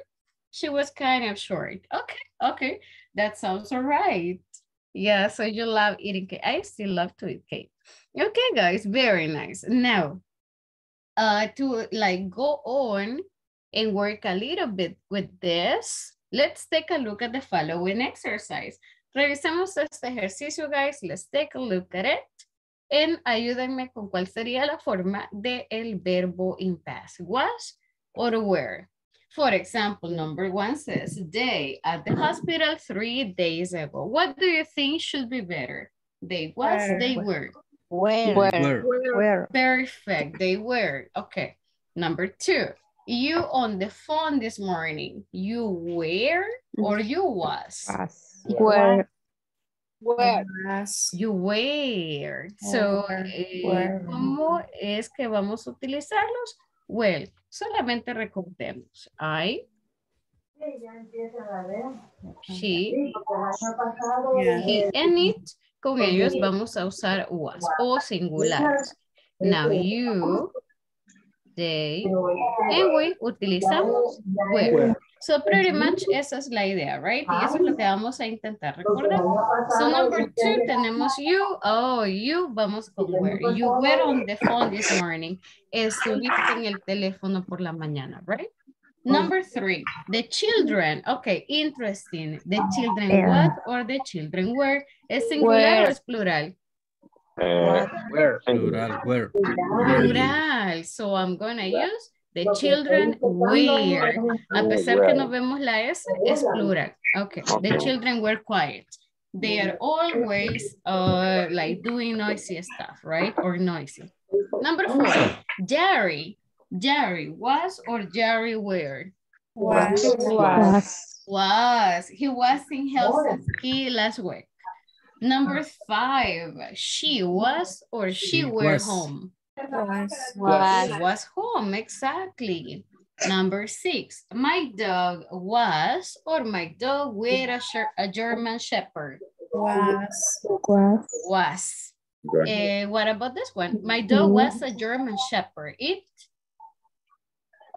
She was kind of short. Okay, okay. That sounds all right. Yeah, so you love eating cake. I still love to eat cake. Okay, guys, very nice. Now, uh, to like go on and work a little bit with this, let's take a look at the following exercise. Revisamos este ejercicio, guys. Let's take a look at it. En ayúdenme con cuál sería la forma del el verbo in past. Was or were. For example, number one says, they at the hospital three days ago. What do you think should be better? They was, Were. they were. Where? Where? Where? Perfect, they were. Okay, number two. You on the phone this morning. You were or you was? Was. Where? Where? Was. You were. So, Were, eh, were. ¿cómo es que vamos a utilizarlos? Well, solamente recordemos. I, she, he, and it. Con ellos vamos a usar was o singulares. Now you, they, and we utilizamos were. So pretty much esa es la idea, right? Y eso es lo que vamos a intentar recordar. So number two tenemos you. Oh, you vamos con were. You were on the phone this morning. Estuviste en el teléfono por la mañana, right? Number three, the children. Okay, interesting. The children Yeah. what or the children were. ¿Es singular o es plural? Uh, Where? Plural, where? Plural. So I'm gonna use the children were. A pesar que no vemos la S, es plural. Okay, the children were quiet. They are always uh, like doing noisy stuff, right? Or noisy. Number four, Jerry. Jerry was or Jerry were? Was. Was. Was. He was in Helsinki last week. Number five, she was or she, She were was. home. Was. Was. Was home, exactly. Number six, my dog was or my dog were a, a German Shepherd. Was. Was. Was. good. Eh, what about this one? My dog was a German Shepherd. It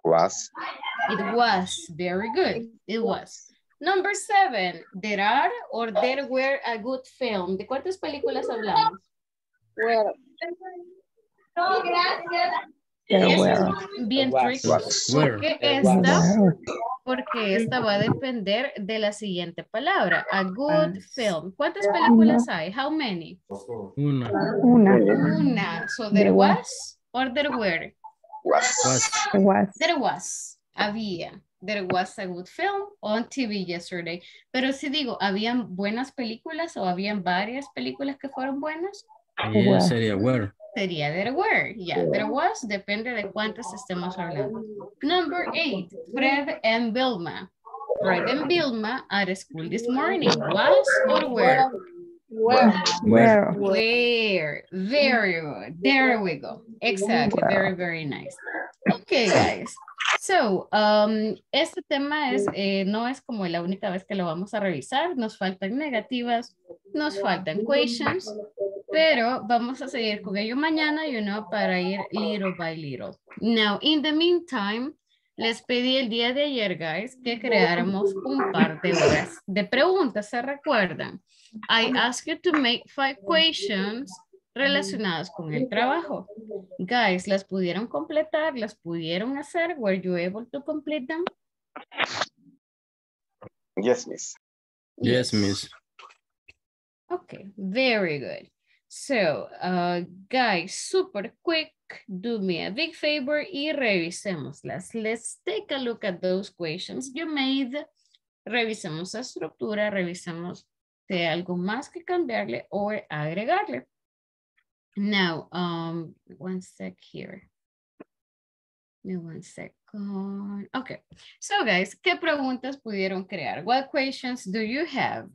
Was. It was very good. It was. Number seven, there are or there were a good film. ¿De cuántas películas hablamos? Were. Were. es bien tricky. Porque There esta, Were. porque esta va a depender de la siguiente palabra. A good film. ¿Cuántas películas hay? How many? Una. Una. Una. So there was. or there were. Was. Was. Was. There was, había. There was a good film on TV yesterday. Pero si digo, ¿habían buenas películas o habían varias películas que fueron buenas? Y Were. sería where. Sería there were. Yeah, there was, depende de cuántas estemos hablando. Number eight, Fred and Vilma. Fred and Vilma are at school this morning. Was or were? Were. Where? Where? Very good. There we go. Exactly. Very, very nice. Okay, guys. So, um, este tema es, eh, no es como la única vez que lo vamos a revisar. Nos faltan negativas, nos faltan questions, pero vamos a seguir con ello mañana, you know, para ir little by little. Now, in the meantime, les pedí el día de ayer, guys, que creáramos un par de horas de preguntas, ¿se recuerdan? I asked you to make five questions relacionadas con el trabajo. Guys, ¿las pudieron completar? ¿Las pudieron hacer? Were you able to complete them? Yes, miss. Yes, miss. Okay, very good. So, uh, guys, super quick, do me a big favor y revisémoslas. Let's take a look at those questions you made. Revisemos la estructura, revisemos si algo más que cambiarle o agregarle. Now, um, one sec here. One second. Okay, so guys, ¿qué preguntas pudieron crear? What questions do you have?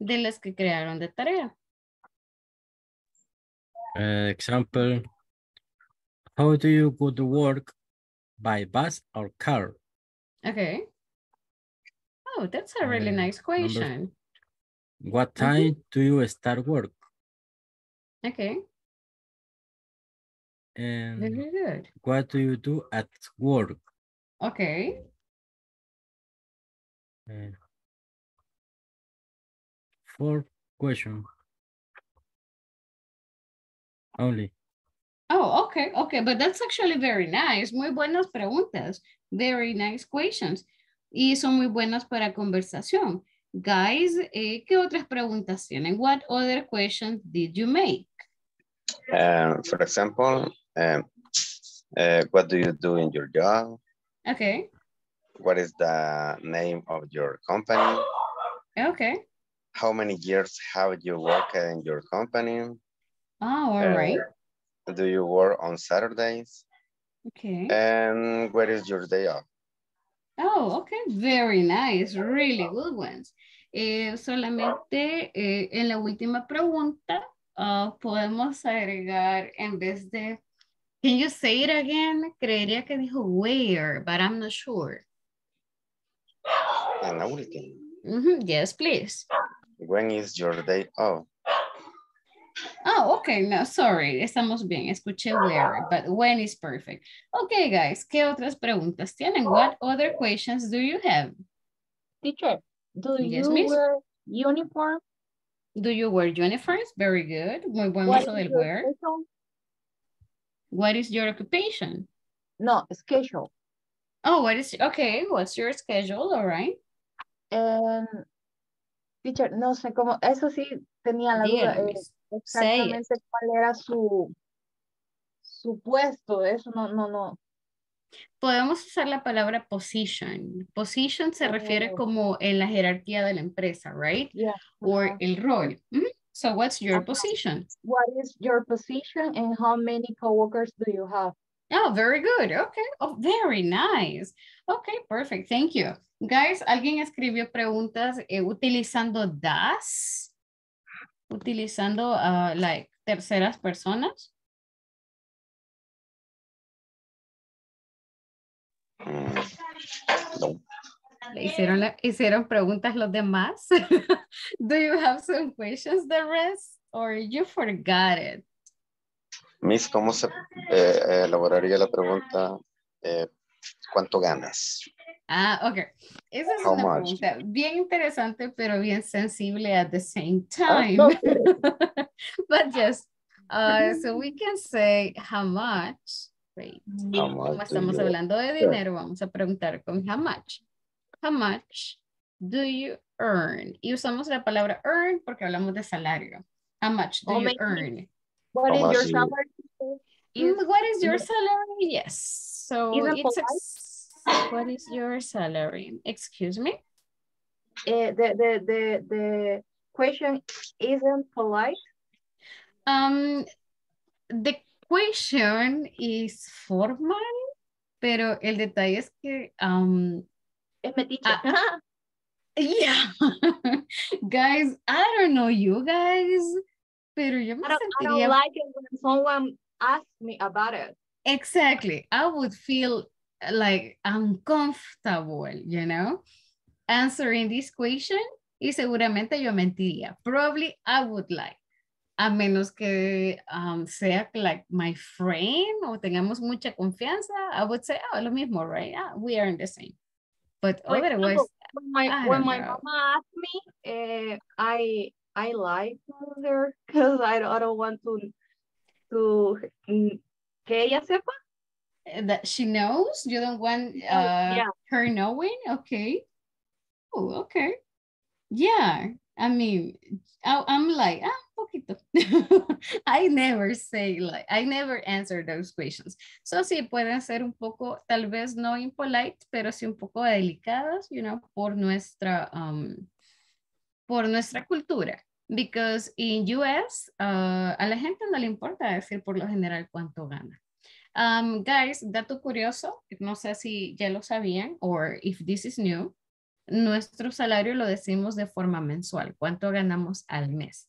De las que crearon de tarea. Uh, example, how do you go to work? By bus or car? Okay. Oh, that's a really Uh, nice number- question. What time do you start work? Okay, And very good. what do you do at work? Okay, Uh, four question. Only. Oh, okay, okay, but that's actually very nice. Muy buenas preguntas. Very nice questions. Y son muy buenas para conversación. Guys, eh, ¿qué otras preguntas tienen? What other questions did you make? Um, for example, um, uh, what do you do in your job? Okay, What is the name of your company? okay. How many years have you worked in your company? Oh, all Uh, right. Do you work on Saturdays? Okay. And where is your day off? Oh, okay, very nice, really good ones. Eh, solamente eh, en la última pregunta ah, podemos agregar en vez de, can you say it again? Creería que dijo where, but I'm not sure. En la última. Mhm, Yes, please. When is your day off? Oh, okay, no, sorry, estamos bien, escuché where, but when is perfect. Okay, guys, ¿qué otras preguntas tienen? What other questions do you have? Teacher, do Yes, you miss. wear uniform? Do you wear uniforms? Very good. Muy buen What uso is del your wear. schedule? What is your occupation? No, schedule. Oh, what is, okay, what's your schedule, all right? Um, teacher, no sé cómo, eso sí tenía la duda, say exactamente cuál era su, su puesto, eso no, no, no. Podemos usar la palabra position. Position se refiere Oh. como en la jerarquía de la empresa, right? Yeah. Or el rol. Mhm. So what's your position? What is your position and how many coworkers do you have? Oh, very good. Okay. Oh, very nice. Okay, perfect. Thank you. Guys, ¿alguien escribió preguntas eh, utilizando das? Utilizando, like, terceras personas? No. ¿Le hicieron, la- hicieron preguntas los demás? Do you have some questions, the rest? Or you forgot it? Miss, ¿cómo se eh, elaboraría la pregunta? eh, ¿Cuánto ganas? Ah, ok. Esa es How una much? pregunta bien interesante, pero bien sensible at the same Ah, time. But yes, uh, so we can say how much. Wait, How como much do estamos you- hablando de dinero, vamos a preguntar con how much. How much do you earn? Y usamos la palabra earn porque hablamos de salario. How much do Oh, you maybe- earn? What How is your you- salary? Mm, what is your salary? Yes. So Isn't it's what is your salary? Excuse me? Eh, the, the, the, the question isn't polite. Um, the question is formal, pero el detalle es que, um, Es. Ah. yeah, guys, I don't know you guys, pero yo me I don't, I don't like it when someone asks me about it. Exactly. I would feel like uncomfortable, you know, answering this question y seguramente yo mentiría. Probably I would like, a menos que um, sea like my friend o tengamos mucha confianza, I would say, oh, lo mismo, right? Ah, we are in the same. But For otherwise, example, when my, when my know. mama asks me, eh, I I lie to her because I, don't- I don't want to to que ella sepa. That she knows, you don't want uh, yeah. her knowing, okay. Oh, okay. Yeah, I mean, I, I'm like, ah, poquito. I never say like, I never answer those questions. So sí, pueden ser un poco, tal vez no impolite, pero sí un poco delicadas, you know, por nuestra, um, por nuestra cultura. Because in US, uh, a la gente no le importa decir por lo general cuánto gana. Um, guys, dato curioso, no sé si ya lo sabían or if this is new, nuestro salario lo decimos de forma mensual, cuánto ganamos al mes.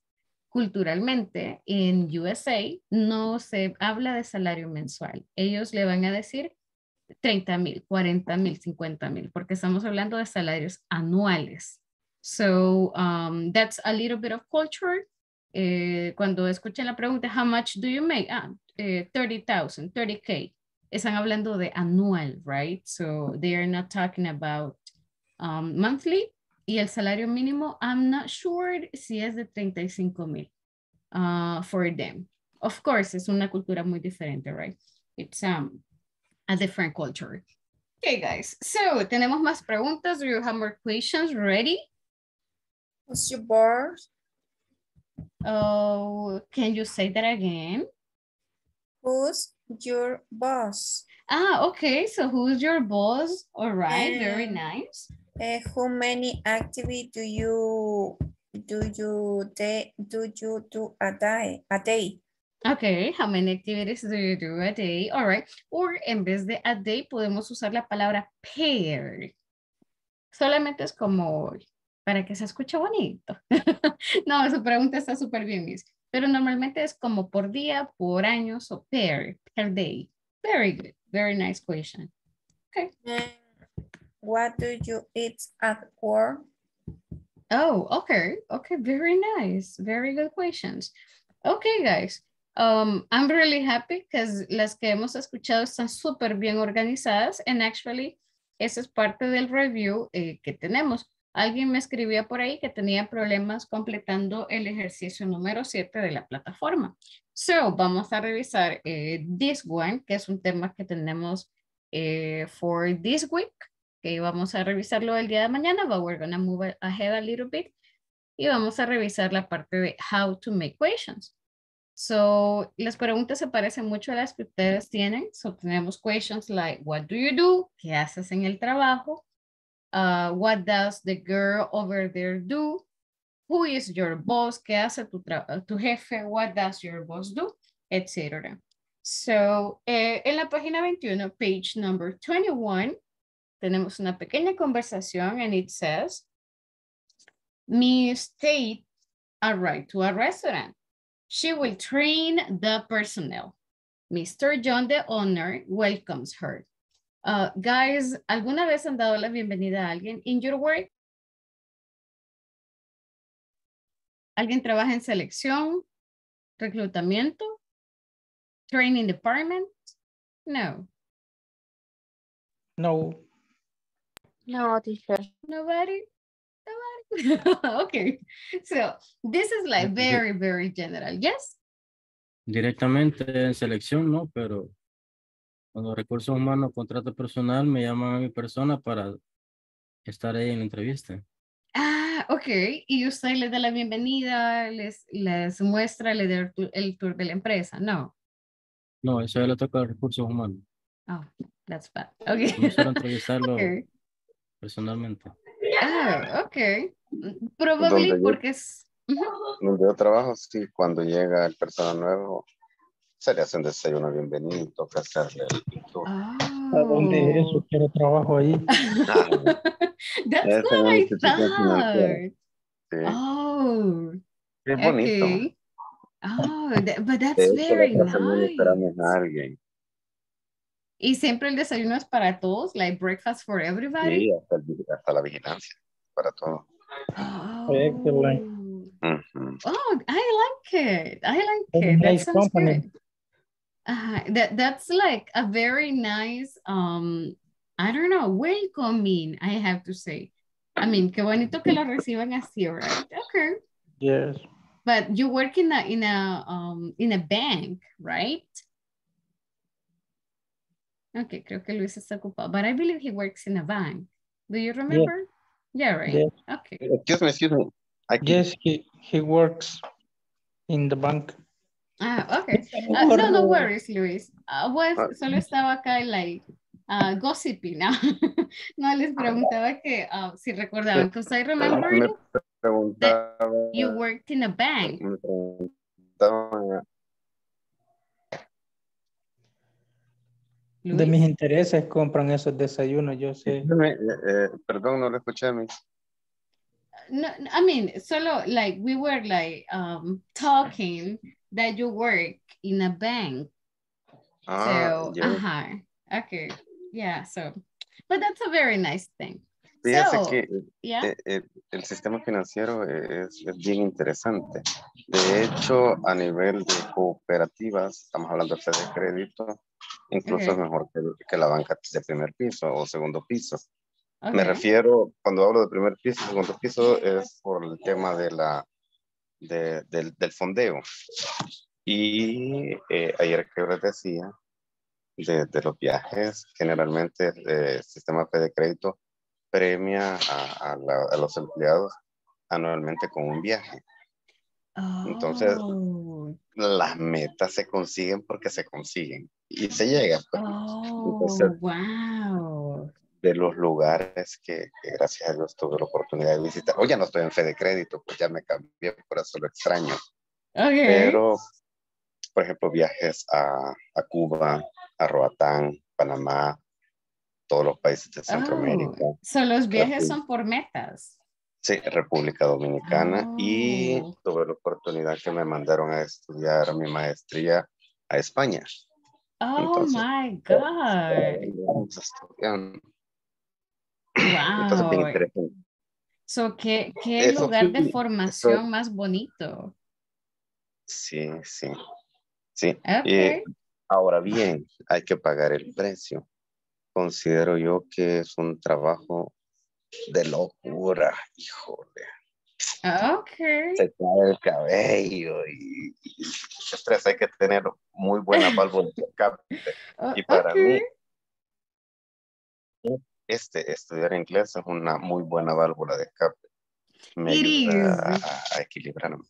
Culturalmente, en USA no se habla de salario mensual. Ellos le van a decir 30 mil, 40 mil, 50 mil, porque estamos hablando de salarios anuales. So um, that's a little bit of culture. Eh, cuando escuchen la pregunta, how much do you make? Ah, eh, 30,000, 30K. Están hablando de anual, right? So they are not talking about um, monthly. Y el salario mínimo, I'm not sure si es de 35 mil uh, for them. Of course, es una cultura muy diferente, right? It's um, a different culture. Okay, guys. So, tenemos más preguntas. Do you have more questions ready? What's your boss? Oh, can you say that again? Who's your boss? Ah, okay. So, who's your boss? All right. Very Um, nice. Uh, how many activity do you do you day do you do a day a day? Okay, how many activities do you do a day? All right. Or en vez de a day podemos usar la palabra pair. Solamente es como para que se escuche bonito. no, su pregunta está súper bien, Miss. Pero normalmente es como por día, por años o pair, per day. Very good. Very nice question. Okay. What do you eat at work? Oh, okay. Okay, very nice. Very good questions. Okay, guys. Um, I'm really happy because las que hemos escuchado están súper bien organizadas and actually esa es parte del review eh, que tenemos. Alguien me escribía por ahí que tenía problemas completando el ejercicio número 7 de la plataforma. So, vamos a revisar eh, this one, que es un tema que tenemos eh, for this week, que vamos a revisarlo el día de mañana, but we're gonna move ahead a little bit. Y vamos a revisar la parte de how to make questions. So, las preguntas se parecen mucho a las que ustedes tienen. So, tenemos questions like, what do you do? ¿Qué haces en el trabajo? Uh, what does the girl over there do? Who is your boss? ¿Qué hace tu, tu jefe? What does your boss do? Etc. So, eh, en la página 21, page number 21, tenemos una pequeña conversación and it says, me state arrived to a restaurant. She will train the personnel. Mr. John, the owner, welcomes her. Uh, guys, ¿alguna vez han dado la bienvenida a alguien in your work? ¿Alguien trabaja en selección, reclutamiento, training department? No. No. No, teacher. Nobody? Nobody? okay. So this is like very, very general. Yes? Directamente en selección, no, pero cuando recursos humanos contrato personal, me llaman a mi persona para estar ahí en la entrevista. Ah, ok. Y usted le da la bienvenida, les, les muestra, le da el, el tour de la empresa. No. No, eso ya le toca a recursos humanos. Oh, that's bad. Okay. No solo entrevistarlo Okay. personalmente. Ah, ok. Yo- porque es... Donde yo trabajo, sí, cuando llega el personal nuevo, se le hace un desayuno bienvenido, toca hacerle el tour. Ah. ¿A dónde es eso? Quiero trabajo ahí. That's Es what I thought. Sí, Oh, es bonito. okay. Oh, that- but that's very nice. esperamos a alguien. Y siempre el desayuno es para todos, like breakfast for everybody. Sí, hasta, el- hasta la vigilancia, para todo. Excelente. Ujú. Oh, I like it. I like it. That nice sounds company. good. Uh, that that's like a very nice um I don't know, welcoming, I have to say. I mean, qué bonito que lo reciban así, right? Okay. Yes. But you work in a in a um in a bank, right? Okay, creo que Luis está ocupado. But I believe he works in a bank. Do you remember? Yeah, right. Yes. Okay. Excuse me, excuse me. Aquí. Yes, he, he works in the bank. Ah, okay. Uh, no, no worries, Luis. Uh, was, Ah. solo estaba acá like uh, gossiping. ¿no? no les preguntaba que uh, si recordaban, because I remember Me preguntaba, you worked in a bank. me preguntaban De mis intereses compran esos desayunos, yo sé. Eh, eh, perdón, no lo escuché a mí. No, no, I mean, solo like we were like um, talking that you work in a bank. Ah, so, ya. uh-huh. Okay. Yeah, so, but that's a very nice thing. Fíjese So, que yeah. eh, eh, el sistema financiero es, es bien interesante. De hecho, a nivel de cooperativas, estamos hablando de de crédito, incluso es Ok. mejor que, que la banca de primer piso o segundo piso. Me Okay. refiero, cuando hablo de primer piso, segundo piso, es por el tema de la, de- del, del fondeo. Y eh, ayer que les decía, de, de los viajes, generalmente el sistema de crédito premia a, a la- a los empleados anualmente con un viaje. Entonces, Oh, las metas se consiguen porque se consiguen y se llega. pues. oh, Entonces, wow. De los lugares que, que gracias a Dios tuve la oportunidad de visitar. Hoy ya no estoy en fe de crédito, pues ya me cambié, por eso lo extraño. Okay. Pero, por ejemplo, viajes a, a Cuba, a Roatán, Panamá, todos los países de Centroamérica. Oh, so los viajes son por metas. Sí, República Dominicana. Y Oh. tuve la oportunidad que me mandaron a estudiar mi maestría a España. Oh Entonces, my God. Vamos estudiar. Entonces, bien Wow. interesante. So, ¿qué, qué lugar de formación eso- más bonito? Sí, sí, sí. Ok. Y ahora bien, hay que pagar el precio. Considero yo que es un trabajo de locura, híjole. Ok. Se cae el cabello y, y estrés. Hay que tener muy buena válvula de escape. Oh, Y para ok. mí, este, estudiar inglés es una muy buena válvula de escape. Me It ayuda is. a, a equilibrarme.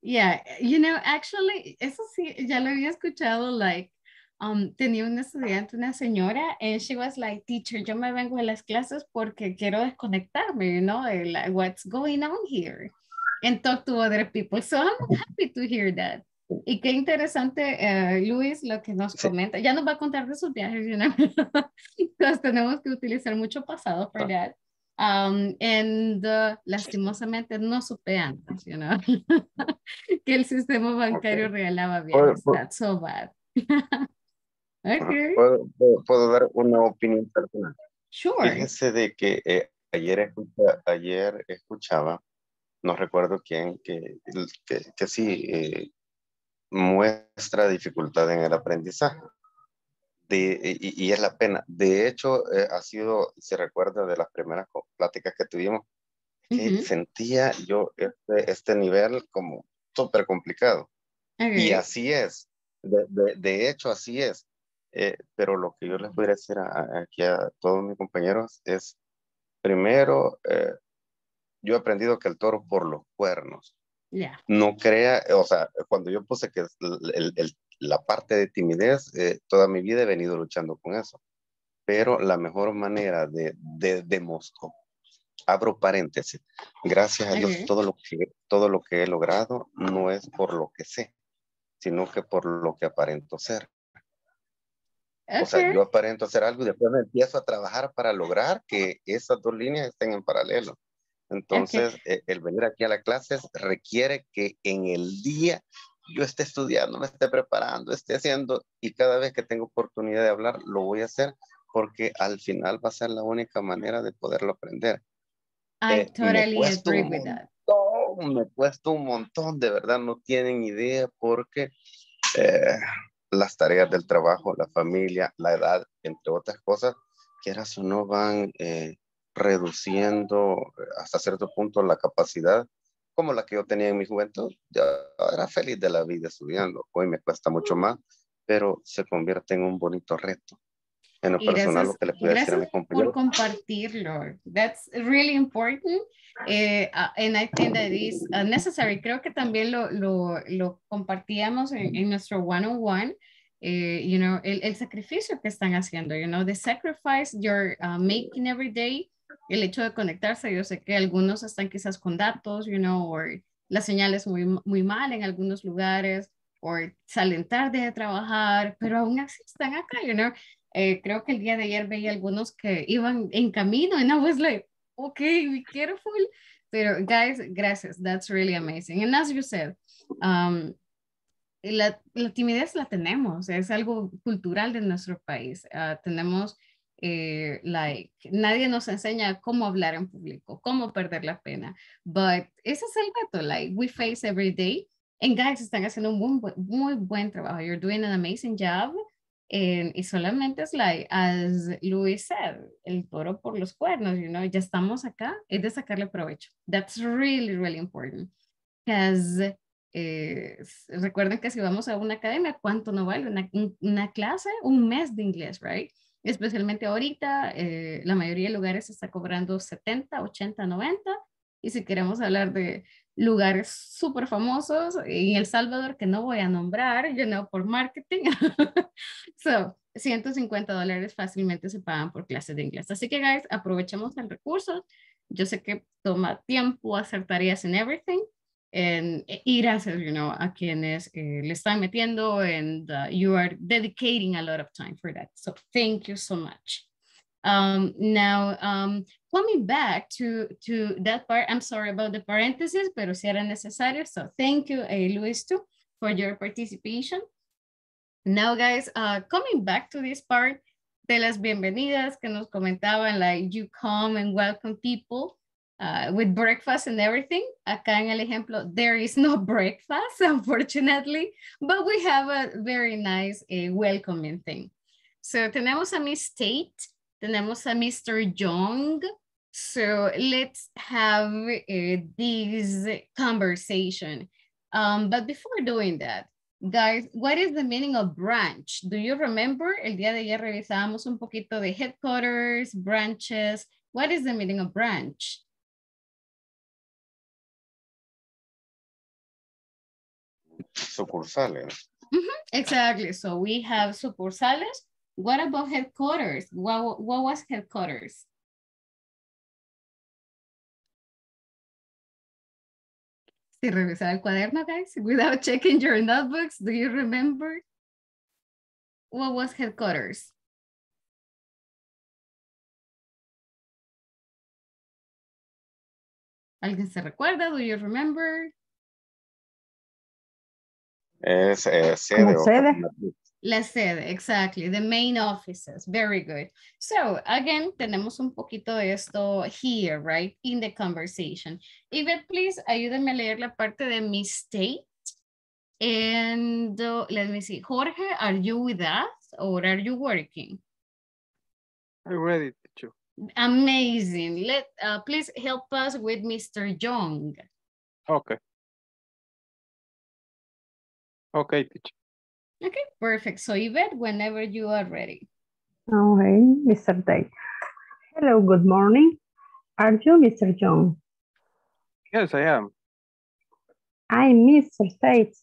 Yeah, you know, actually, eso sí, ya lo había escuchado, like, um, tenía una estudiante, una señora, and she was like, teacher, yo me vengo a las clases porque quiero desconectarme, you know, de, like, what's going on here, and talk to other people. So I'm happy to hear that. Y qué interesante, eh, Luis, lo que nos comenta. Ya nos va a contar de sus viajes, know. Entonces tenemos que utilizar mucho pasado for that. Um, and uh, lastimosamente no supe antes, you know, que el sistema bancario regalaba Puedo- bienes. puedo- That's so bad. okay, ¿Puedo, puedo- puedo dar una opinión personal? sure. Fíjense de que eh, ayer, escucha- ayer escuchaba, no recuerdo quién, que, que, que sí eh, muestra dificultad en el aprendizaje. De, y, y es la pena. De hecho, eh, ha sido, se recuerda de las primeras pláticas que tuvimos, que sentía yo este, este nivel como súper complicado. Y así es. De, de- de hecho, así es. Eh, pero lo que yo les voy a decir a- a- aquí a todos mis compañeros es, primero, eh, yo he aprendido que el toro por los cuernos. Yeah. No crea, o sea, cuando yo puse que el- el- la parte de timidez, eh, toda mi vida he venido luchando con eso. Pero la mejor manera de, de demostrar, abro paréntesis, gracias a Dios todo lo, que, todo lo que he logrado no es por lo que sé, sino que por lo que aparento ser. O sea, Okay. yo aparento hacer algo y después me empiezo a trabajar para lograr que esas dos líneas estén en paralelo. Entonces, eh, el venir aquí a las clases requiere que en el día yo esté estudiando, me esté preparando, esté haciendo y cada vez que tengo oportunidad de hablar, lo voy a hacer porque al final va a ser la única manera de poderlo aprender. I Eh, me totally cuesta agree with that. montón, me cuesta un montón, de verdad no tienen idea porque eh, las tareas del trabajo, la familia, la edad, entre otras cosas, quieras o no van eh, reduciendo eh, hasta cierto punto la capacidad como la que yo tenía en mi juventud. Yo era feliz de la vida estudiando, hoy me cuesta mucho más, pero se convierte en un bonito reto. En lo Y personal, lo gracias, que le puedo decir a por compartirlo. That's really important. Eh, uh, and I think that is uh, necessary. Creo que también lo, lo, lo compartíamos en, en nuestro one-on-one. eh, you know, el, el sacrificio que están haciendo, you know, the sacrifice you're uh, making every day, el hecho de conectarse, yo sé que algunos están quizás con datos, you know, o la señal es muy, muy mal en algunos lugares, o salen tarde de trabajar, pero aún así están acá, you know. Eh, creo que el día de ayer veía algunos que iban en camino and I was like, okay, be careful. Pero guys, gracias. That's really amazing. And as you said, um, la, la timidez la tenemos, es algo cultural de nuestro país. Ah, tenemos, eh, like, nadie nos enseña cómo hablar en público, cómo perder la pena, but ese es el reto, like, we face every day. And guys, están haciendo un muy, muy buen trabajo. You're doing an amazing job. And, y solamente es like, as Luis said, el toro por los cuernos, you know, ya estamos acá, es de sacarle provecho. That's really, really important. Because eh, recuerden que si vamos a una academia, ¿cuánto no vale una, un- una clase? Un mes de inglés, right? Especialmente ahorita, eh, la mayoría de lugares está cobrando 70, 80, 90. Y si queremos hablar de lugares súper famosos en El Salvador, que no voy a nombrar, you know, por marketing. so, 150 dólares fácilmente se pagan por clases de inglés. Así que, guys, aprovechemos el recurso. Yo sé que toma tiempo hacer tareas en everything. And, y gracias, you know, a quienes eh, le están metiendo and uh, you are dedicating a lot of time for that. So thank you so much. Um, now, um, coming back to, to that part, I'm sorry about the parentheses, pero si era necesario. So thank you, eh, Luis, too, for your participation. Now, guys, uh, coming back to this part de las bienvenidas que nos comentaban, like you come and welcome people uh, with breakfast and everything. Acá en el ejemplo, there is no breakfast, unfortunately, but we have a very nice uh, welcoming thing. So tenemos a Miss Tate, tenemos a Mr. Young. So let's have uh, this conversation. Um, but before doing that, Guys, what is the meaning of branch? Do you remember? El día de ayer revisábamos un poquito de headquarters, branches. What is the meaning of branch? Sucursales. Mm -hmm, exactly. So we have sucursales. What about headquarters? What, what was headquarters? Si revisar el cuaderno, guys, without checking your notebooks, do you remember? What was headquarters? ¿Alguien se recuerda? Do you remember? Es eh, sede. sede. La sede, exactly. The main offices. Very good. So, again, tenemos un poquito de esto here, right? In the conversation. Yvette, please, ayúdenme a leer la parte de mi state. And uh, let me see. Jorge, are you with us or are you working? I'm ready, teacher. Amazing. Let uh, please help us with Mr. Young. Okay. Okay, teacher. Okay, perfect. So Yvette, whenever you are ready. Okay, Mr. Day. Hello, good morning. Are you Mr. John? Yes, I am. I'm Mr. States.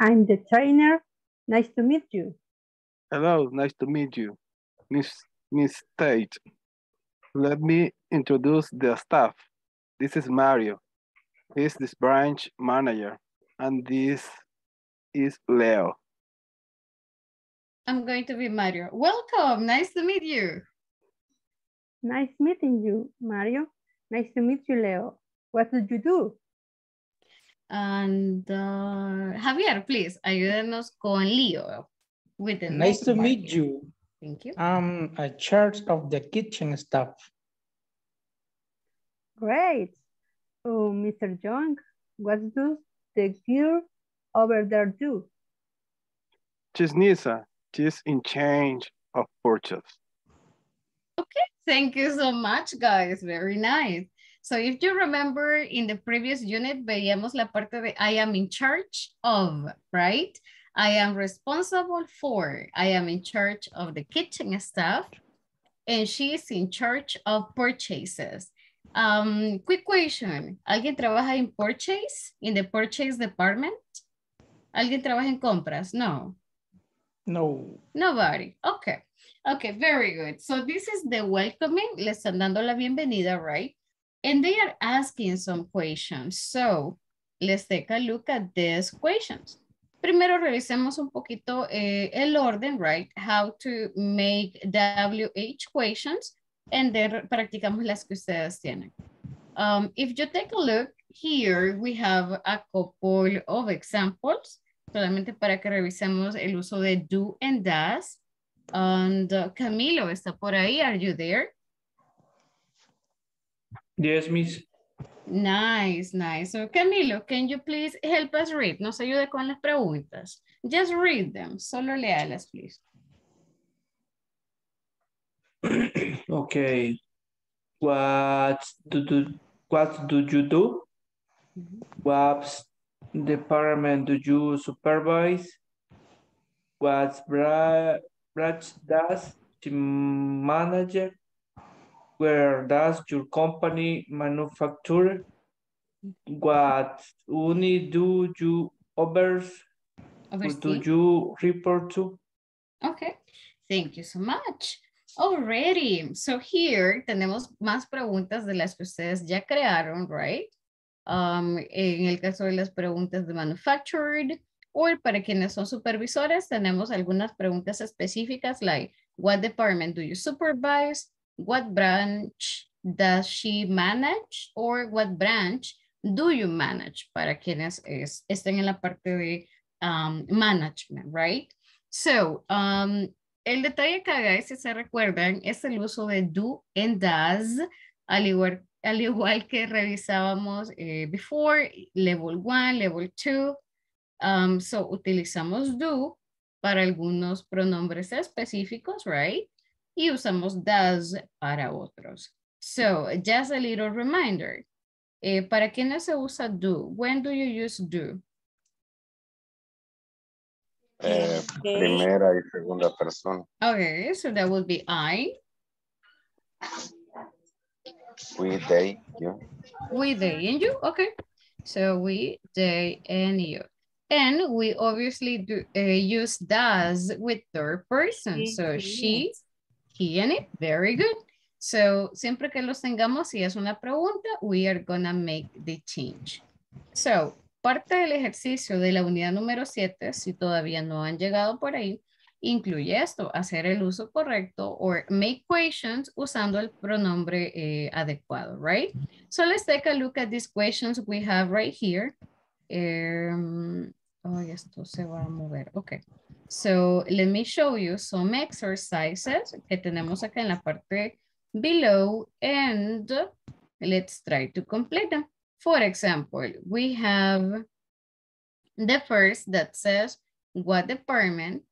I'm the trainer. Nice to meet you. Hello, nice to meet you. Miss Miss Tate. Let me introduce the staff. This is Mario. He's this branch manager. And this is Leo. I'm going to be Mario. Welcome, nice to meet you. Nice meeting you, Mario. Nice to meet you, Leo. What did you do? And uh, Javier, please, ayúdenos con Leo. With the nice to Mario. meet you. Thank you. I'm a charge of the kitchen staff. Great. Oh, Mr. Young, what does the girl over there do? She's Nisa. She's in change of purchase. Okay, thank you so much, guys. Very nice. So if you remember in the previous unit, veíamos la parte de I am in charge of, right? I am responsible for, I am in charge of the kitchen staff, and she is in charge of purchases. Um, quick question, ¿alguien trabaja en purchase, in the purchase department? ¿Alguien trabaja en compras? No. No. Nobody. Okay. Okay, very good. So this is the welcoming. Le están dando la bienvenida, right? And they are asking some questions. So let's take a look at these questions. Primero revisemos un poquito eh, el orden, right? How to make WH questions. And then practicamos las que ustedes tienen. Um, if you take a look here, we have a couple of examples. solamente para que revisemos el uso de do and does. And uh, Camilo está por ahí. Are you there? Yes, miss. Nice, nice. So Camilo, can you please help us read? Nos ayude con las preguntas. Just read them. Solo léalas, please. okay. What do, do what do you do? What department do you supervise? What branch does the manager? Where does your company manufacture? What unit do you overs? Do you report to? Okay, thank you so much. Already, so here tenemos más preguntas de las que ustedes ya crearon, right? Um, en el caso de las preguntas de manufactured, o para quienes son supervisores, tenemos algunas preguntas específicas, like, what department do you supervise? What branch does she manage? Or what branch do you manage? Para quienes es- estén en la parte de um, management, right? So, um, el detalle que hagáis, si se recuerdan, es el uso de do and does, al igual, al igual que revisábamos eh, before, level 1, level 2. Um, so, utilizamos do para algunos pronombres específicos, right? Y usamos does para otros. So, just a little reminder. Eh, ¿Para quiénes se usa do? When do you use do? Eh, Okay. Primera y segunda persona. Okay, so that would be I. We, they, you. We, they, and you. Okay. So we, they, and you. And we obviously do uh, use does with third person. So she, he, and it. Very good. So siempre que los tengamos, si es una pregunta, we are gonna make the change. So, parte del ejercicio de la unidad número 7, si todavía no han llegado por ahí, incluye esto, hacer el uso correcto or make questions usando el pronombre eh, adecuado, right? So let's take a look at these questions we have right here. Um, oh, esto se va a mover. Okay. So let me show you some exercises que tenemos acá en la parte below and let's try to complete them. For example, we have the first that says, what department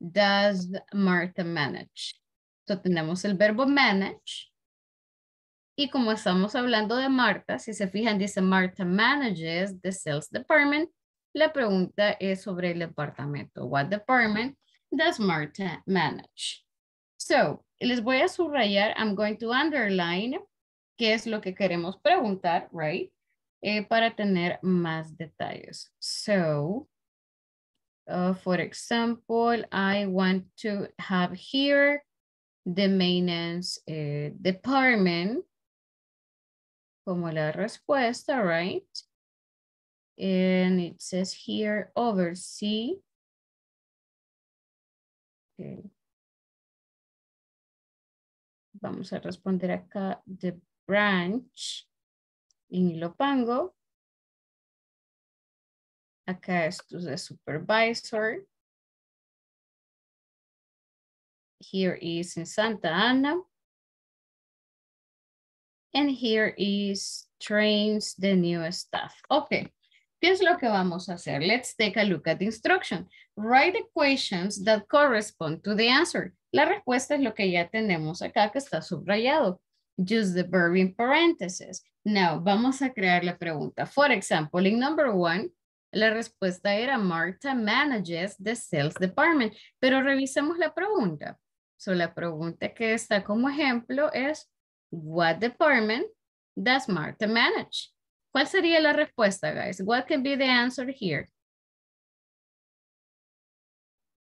does Martha manage? So tenemos el verbo manage. Y como estamos hablando de Marta, si se fijan, dice Martha manages the sales department. La pregunta es sobre el departamento. What department does Martha manage? So, les voy a subrayar, I'm going to underline qué es lo que queremos preguntar, right? Eh, para tener más detalles. So, uh, for example, I want to have here the maintenance uh, department como la respuesta, right? And it says here, oversee. Okay. Vamos a responder acá, the branch en Ilopango. Acá esto es de supervisor. Here is in Santa Ana. And here is trains the new staff. Okay. ¿Qué es lo que vamos a hacer? Let's take a look at the instruction. Write the questions that correspond to the answer. La respuesta es lo que ya tenemos acá que está subrayado. Use the verb in parentheses. Now, vamos a crear la pregunta. For example, in number one, la respuesta era Marta manages the sales department. Pero revisemos la pregunta. So, la pregunta que está como ejemplo es, what department does Marta manage? ¿Cuál sería la respuesta, guys? What can be the answer here?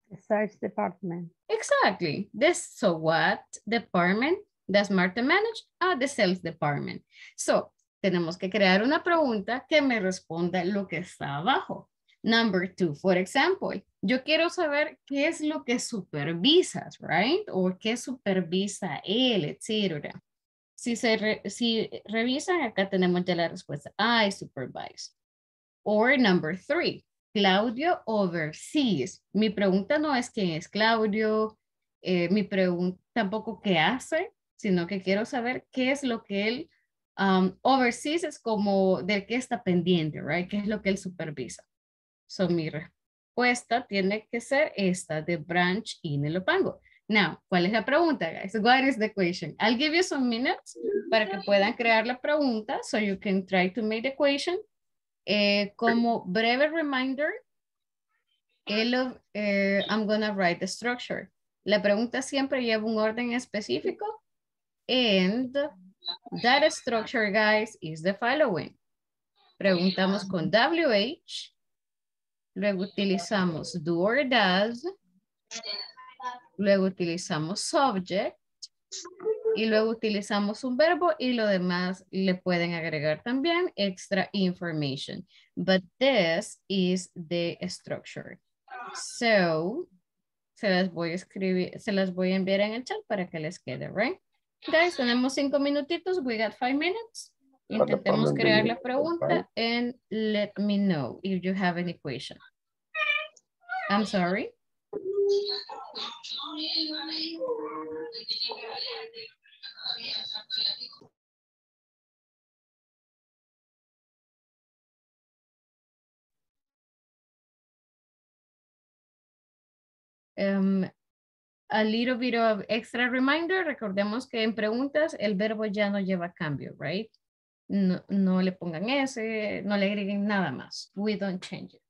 The search department. Exactly. This, so what department does Marta manage? Ah, the sales department. So, tenemos que crear una pregunta que me responda lo que está abajo. Number two, for example, yo quiero saber qué es lo que supervisas, right? O qué supervisa él, etcétera. Si, se si revisan, acá tenemos ya la respuesta. I supervise. Or number three, Claudio oversees. Mi pregunta no es quién es Claudio, eh, mi pregunta tampoco qué hace, sino que quiero saber qué es lo que él um, oversees, es como de qué está pendiente, right? ¿Qué es lo que él supervisa? So, mi respuesta tiene que ser esta de branch in el Opango. Now, ¿cuál es la pregunta, guys? What is the question? I'll give you some minutes para que puedan crear la pregunta so you can try to make the question. Eh, como breve reminder, el, eh, I'm gonna write the structure. La pregunta siempre lleva un orden específico and that structure, guys, is the following. Preguntamos con WH, luego utilizamos do or does, luego utilizamos subject y luego utilizamos un verbo y lo demás le pueden agregar también extra information. But this is the structure. So, se las voy a escribir, se las voy a enviar en el chat para que les quede, right? Guys, tenemos cinco minutitos. We got five minutes. Intentemos crear la pregunta and let me know if you have any question. I'm sorry. Um, a little bit of extra reminder, recordemos que en preguntas el verbo ya no lleva cambio, right? No, no le pongan ese, no le agreguen nada más. We don't change it.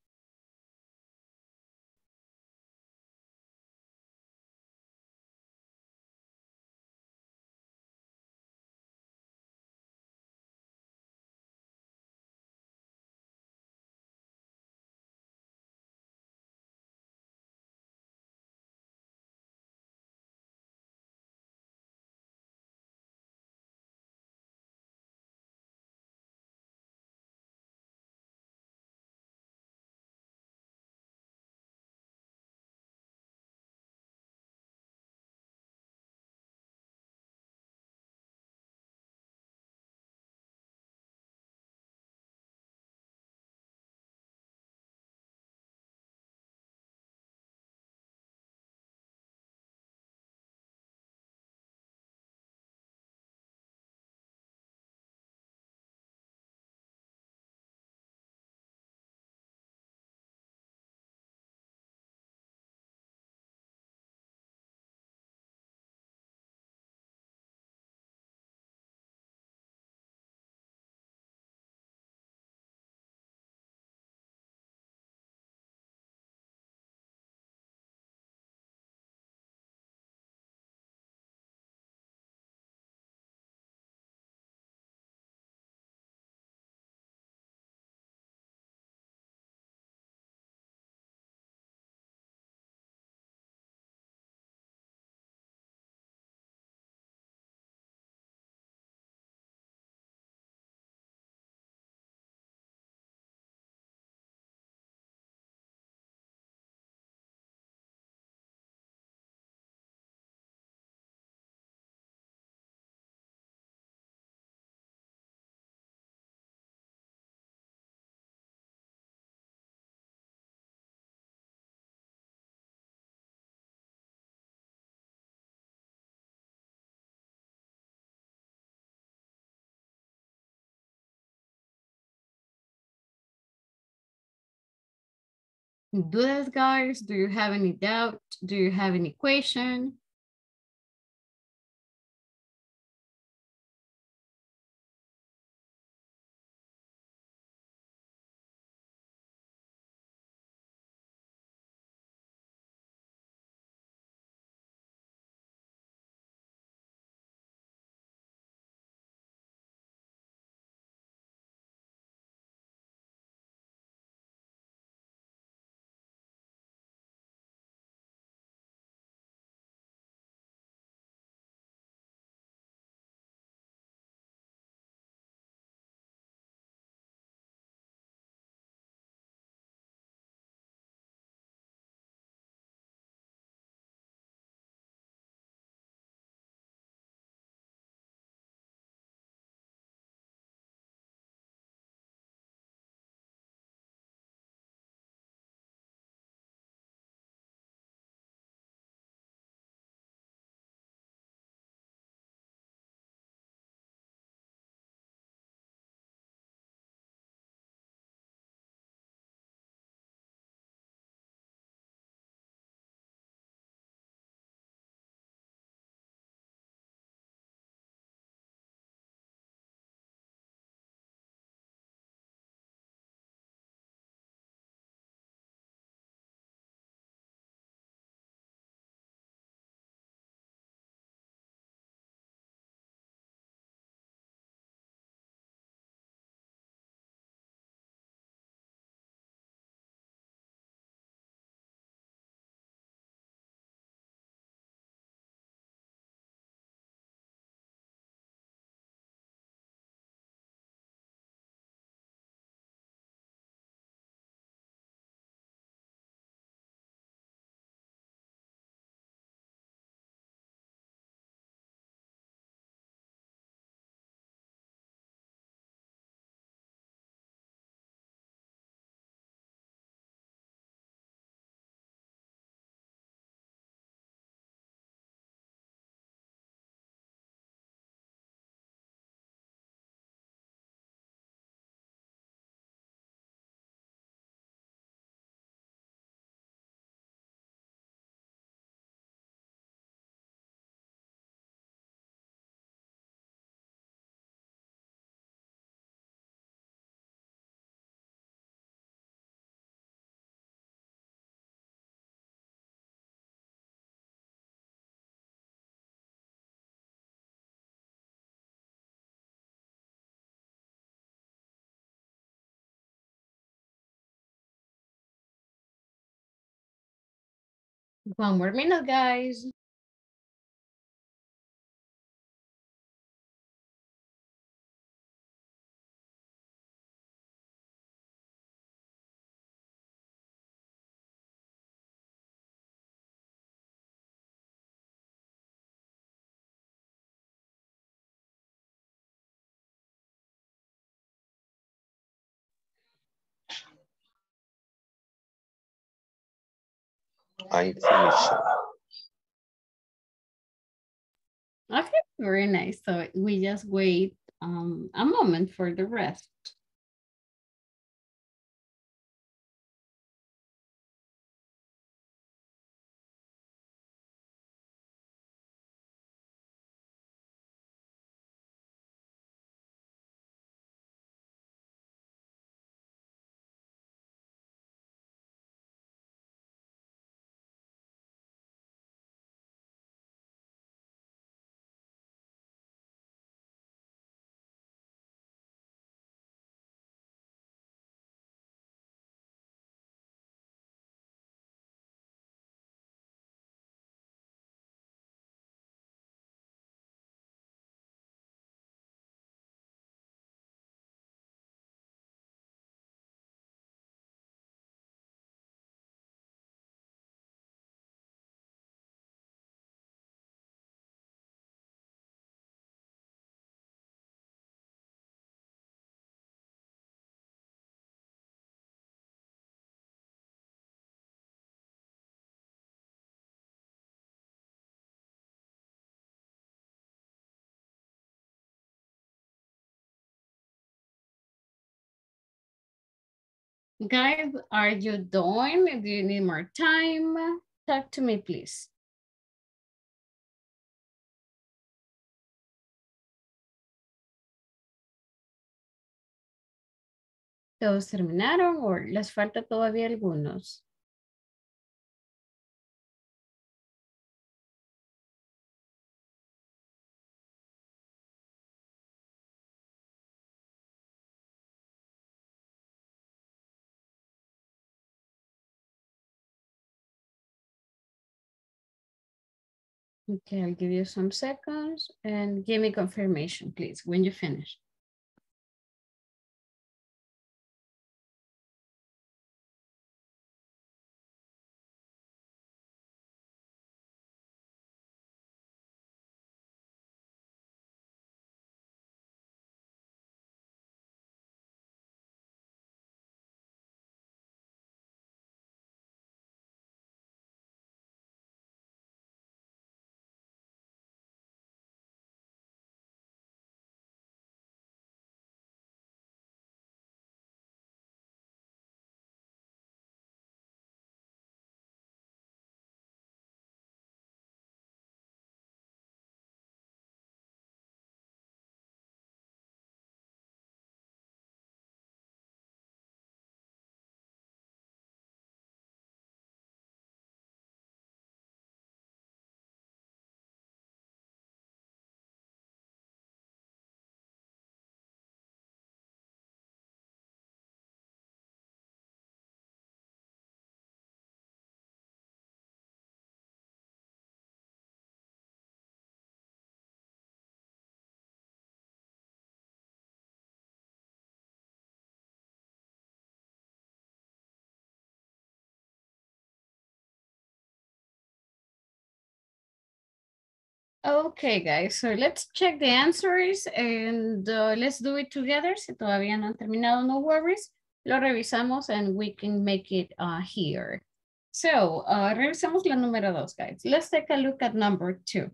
Dudas, guys? Do you have any doubt? Do you have any question? One more minute, guys. I'm finished. Okay, very nice. So we just wait um, a moment for the rest. Guys, are you done? Do you need more time? Talk to me, please. ¿Todos terminaron o les falta todavía algunos? Okay, I'll give you some seconds and give me confirmation, please, when you finish. Okay, guys, so let's check the answers and uh, let's do it together. Si todavía no han terminado, no worries. Lo revisamos and we can make it uh, here. So, uh, revisamos la número dos, guys. Let's take a look at number two.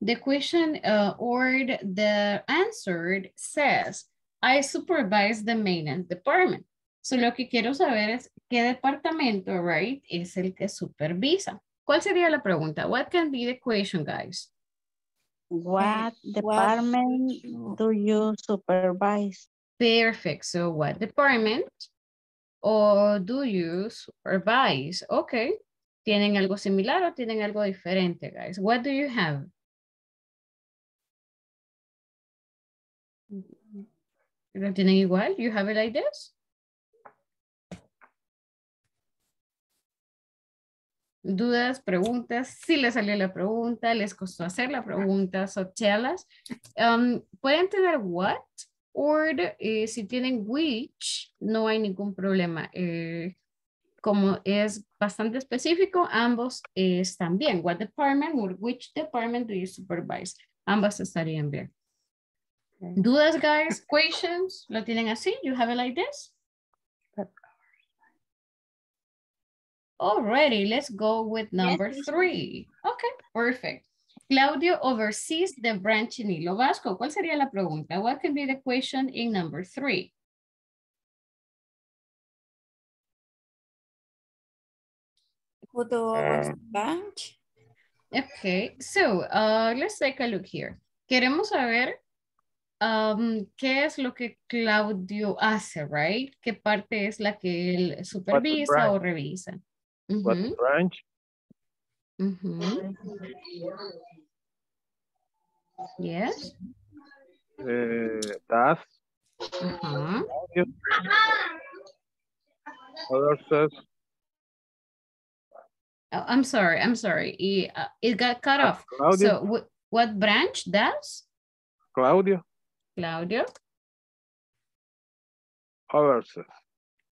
The question uh, or the answer says, I supervise the maintenance department. So, lo que quiero saber es qué departamento, right, es el que supervisa. ¿Cuál sería la pregunta? What can be the question, guys? What department do you supervise? Perfect. So what department or do you supervise? Okay. ¿Tienen algo similar o tienen algo diferente, guys? What do you have? Mm-hmm. ¿Lo tienen igual? You have it like this? Dudas, preguntas, si les salió la pregunta, les costó hacer la pregunta, so tell us. Um, pueden tener what, or eh, si tienen which, no hay ningún problema. Eh, como es bastante específico, ambos están bien. What department or which department do you supervise? Ambos estarían bien. ¿Dudas, guys? Questions? ¿Lo tienen así? You have it like this? Alrighty, let's go with number yes, three. Okay, perfect. Claudio oversees the branch in Hilo Vasco. ¿Cuál sería la pregunta? What can be the question in number three? Who branch? Okay, so uh, let's take a look here. Queremos saber um, qué es lo que Claudio hace, right? ¿Qué parte es la que él supervisa o revisa? Mm -hmm. What branch? Mm -hmm. Yes. Uh, das. Uh -huh. Other says. Oh, I'm sorry. I'm sorry. It, uh, it got cut off. Claudio. So what branch does? Claudio. Claudio. Other says.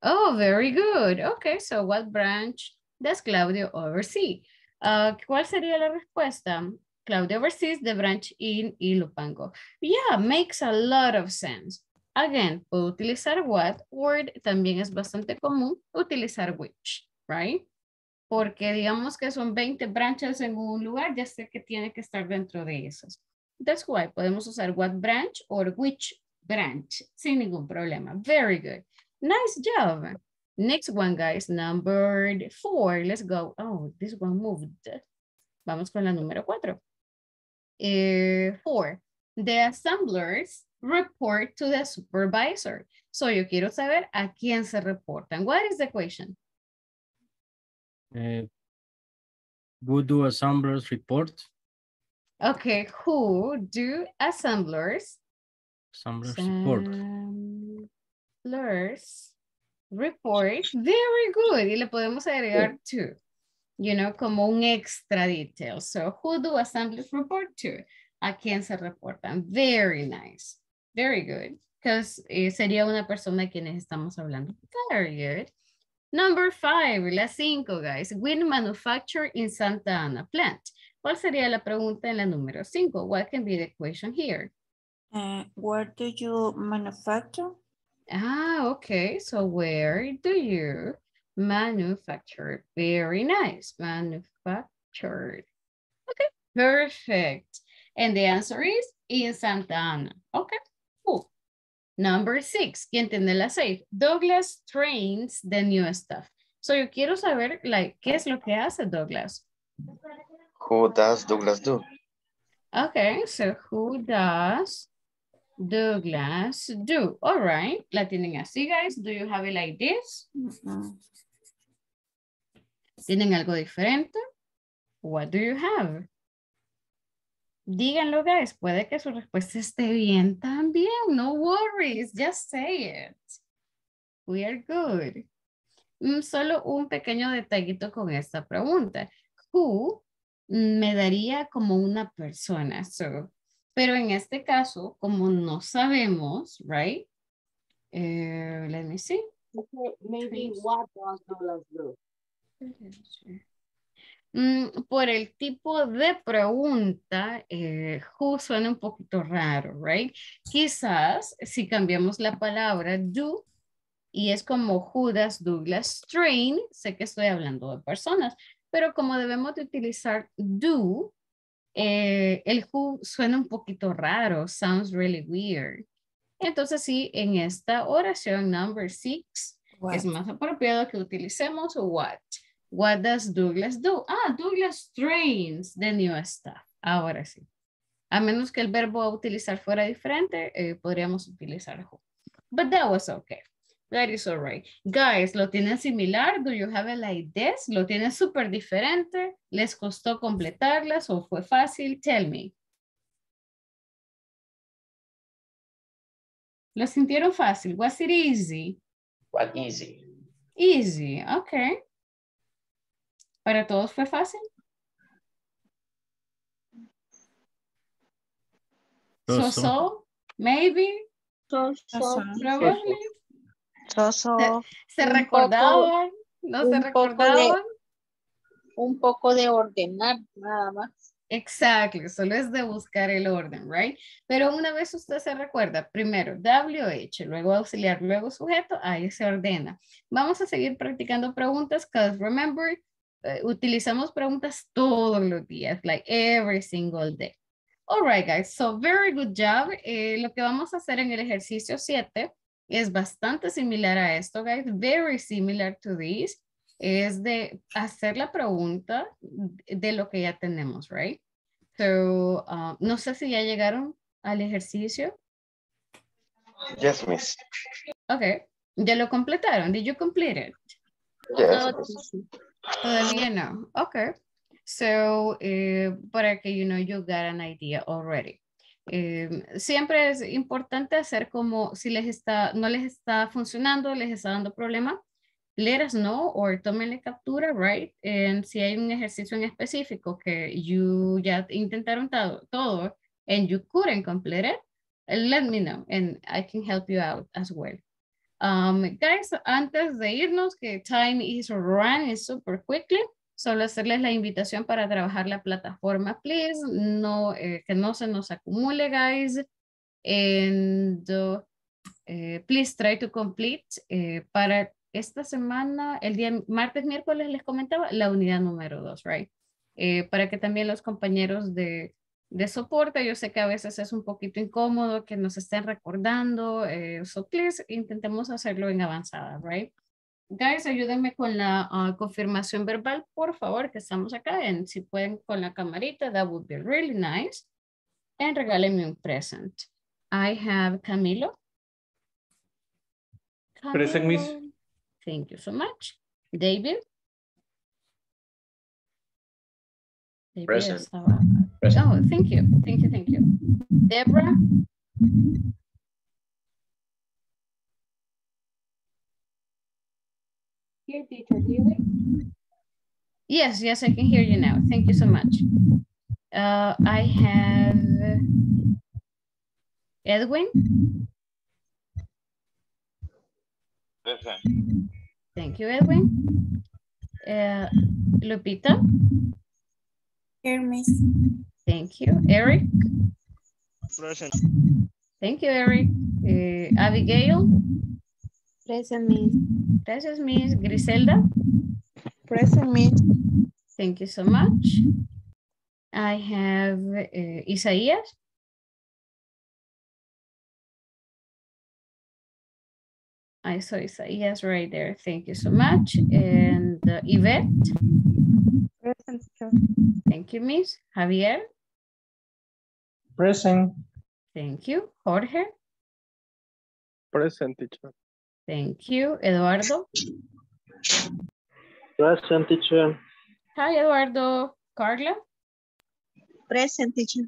Oh, very good. Okay, so what branch does Claudio oversee? Uh, ¿Cuál sería la respuesta? Claudio oversees the branch in Ilupango. Yeah, makes a lot of sense. Again, puedo utilizar what word, también es bastante común utilizar which, right? Porque digamos que son 20 branches en un lugar, ya sé que tiene que estar dentro de esos. That's why podemos usar what branch or which branch sin ningún problema. Very good. Nice job. Next one, guys, number four. Let's go. Oh, this one moved. Vamos con la número cuatro. Eh, four. The assemblers report to the supervisor. So, yo quiero saber a quién se reportan. What is the question? Uh, who do assemblers report? Okay, who do assemblers? Assemblers report. Assemblers report. Very good. Y le podemos agregar to, you know, como un extra detail. So, who do assemblers report to? ¿A quién se reportan? Very nice. Very good. Because eh, sería una persona a quienes estamos hablando. Very good. Number five, la cinco, guys. Wind manufacture in Santa Ana plant. ¿Cuál sería la pregunta en la número cinco? What can be the question here? Uh, where do you manufacture? Ah, okay. So where do you manufacture? Very nice. Manufactured. Okay, perfect. And the answer is in Santa Ana. Okay, cool. Number six, ¿quién tiene la seis? Douglas trains the new stuff. So yo quiero saber, like, ¿qué es lo que hace Douglas? Who does Douglas do? Okay, so who does Douglas do? All right, la tienen así, guys. Do you have it like this? ¿Tienen algo diferente? What do you have? Díganlo, guys. Puede que su respuesta esté bien también. No worries. Just say it. We are good. Mm, Solo un pequeño detallito con esta pregunta. Who me daría como una persona. So, pero en este caso, como no sabemos, right? Eh, let me see. Maybe what does Douglas do? Mm, por el tipo de pregunta, eh, who suena un poquito raro, right? Quizás si cambiamos la palabra do y es como Judas Douglas Train, sé que estoy hablando de personas, pero como debemos de utilizar do, eh, el who suena un poquito raro, sounds really weird. Entonces sí, en esta oración number six, es más apropiado que utilicemos what. What does Douglas do? Ah, Douglas trains the new staff. Ahora sí. A menos que el verbo a utilizar fuera diferente, eh, podríamos utilizar who. But that was okay. That is all right. Guys, ¿lo tienen similar? Do you have it like this? ¿Lo tienen súper diferente? ¿Les costó completarlas o fue fácil? Tell me. ¿Lo sintieron fácil? Was it easy? What easy? Easy, okay. ¿Para todos fue fácil? So, so, maybe, So, so, probably. ¿Se recordaban? ¿No se de- recordaban? un poco de ordenar, nada más. Exacto, solo es de buscar el orden, right? Pero una vez usted se recuerda, primero WH, luego auxiliar, luego sujeto, ahí se ordena. Vamos a seguir practicando preguntas, because remember, eh, utilizamos preguntas todos los días, like every single day. All right, guys, so very good job. Eh, lo que vamos a hacer en el ejercicio 7 es bastante similar a esto, guys, very similar to this es de hacer la pregunta de lo que ya tenemos, right? So, uh, no sé si ya llegaron al ejercicio. Yes, miss. Okay. ¿Ya lo completaron? Did you complete it? Yes. Todavía no. Okay. So, eh, para que, you know, you got an idea already. Eh, siempre es importante hacer como si les está, no les está funcionando, les está dando problema, let us know or tómenle captura, right? And si hay un ejercicio en específico que you ya intentaron todo, todo and you couldn't complete it, let me know and I can help you out as well. Um, guys, antes de irnos, que time is running super quickly, solo hacerles la invitación para trabajar la plataforma, please. No, eh, que no se nos acumule, guys. And uh, eh, please try to complete eh, para esta semana, el día martes, miércoles, les comentaba la unidad número dos, right? Para que también los compañeros de, de soporte, yo sé que a veces es un poquito incómodo que nos estén recordando, so please intentemos hacerlo en avanzada, right? Guys, ayúdenme con la uh, confirmación verbal, por favor, que estamos acá. En, si pueden con la camarita, that would be really nice. And regálenme un present. I have Camilo. Present, miss. Thank you so much. David. David Present. estaba- Present. Oh, thank you. Thank you, thank you. Deborah. Here, teacher, do you Yes, yes, I can hear you now. Thank you so much. Uh, I have Edwin. Present. Thank you, Edwin. Uh, Lupita. Here, miss. Thank you. Eric. Present. Thank you, Eric. Uh, Abigail. Present, miss. Gracias, Miss. Griselda. Present, miss. Thank you so much. I have uh, Isaías. I saw Isaías right there. Thank you so much. And uh, Yvette. Present, teacher. Thank you, Miss. Javier. Present. Thank you. Jorge. Present teacher. Thank you. Eduardo. Present, teacher. Hi, Eduardo. Carla. Present, teacher.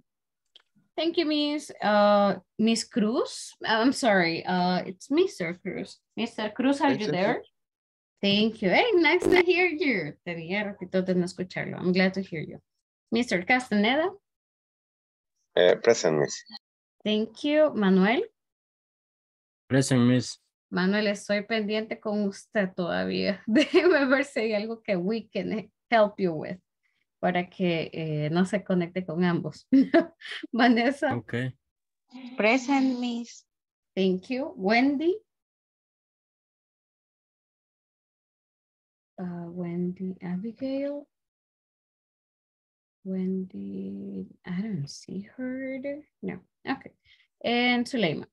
Thank you, Miss. Uh, Miss Cruz. I'm sorry. Uh, it's Mr. Cruz. Mr. Cruz, are you Present. there? Thank you. Hey, nice to hear you. Tenía ratito de no escucharlo. I'm glad to hear you. Mr. Castaneda. Uh, present, miss. Thank you. Manuel. Present, miss. Manuel, estoy pendiente con usted todavía. Déjeme ver si hay algo que we can help you with para que eh, no se conecte con ambos. Vanessa. Okay. Present, miss. Thank you. Wendy. Uh, Wendy Abigail. Wendy, I don't see her there. No, okay. And Suleima.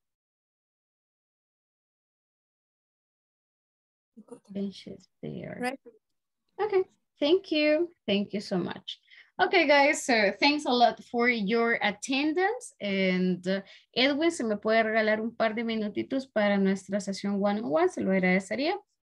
And she's there. Okay, thank you. Thank you so much. Okay, guys, so thanks a lot for your attendance. And uh, Edwin, se me puede regalar un par de minutitos para nuestra sesión one-on-one, se lo agradecería.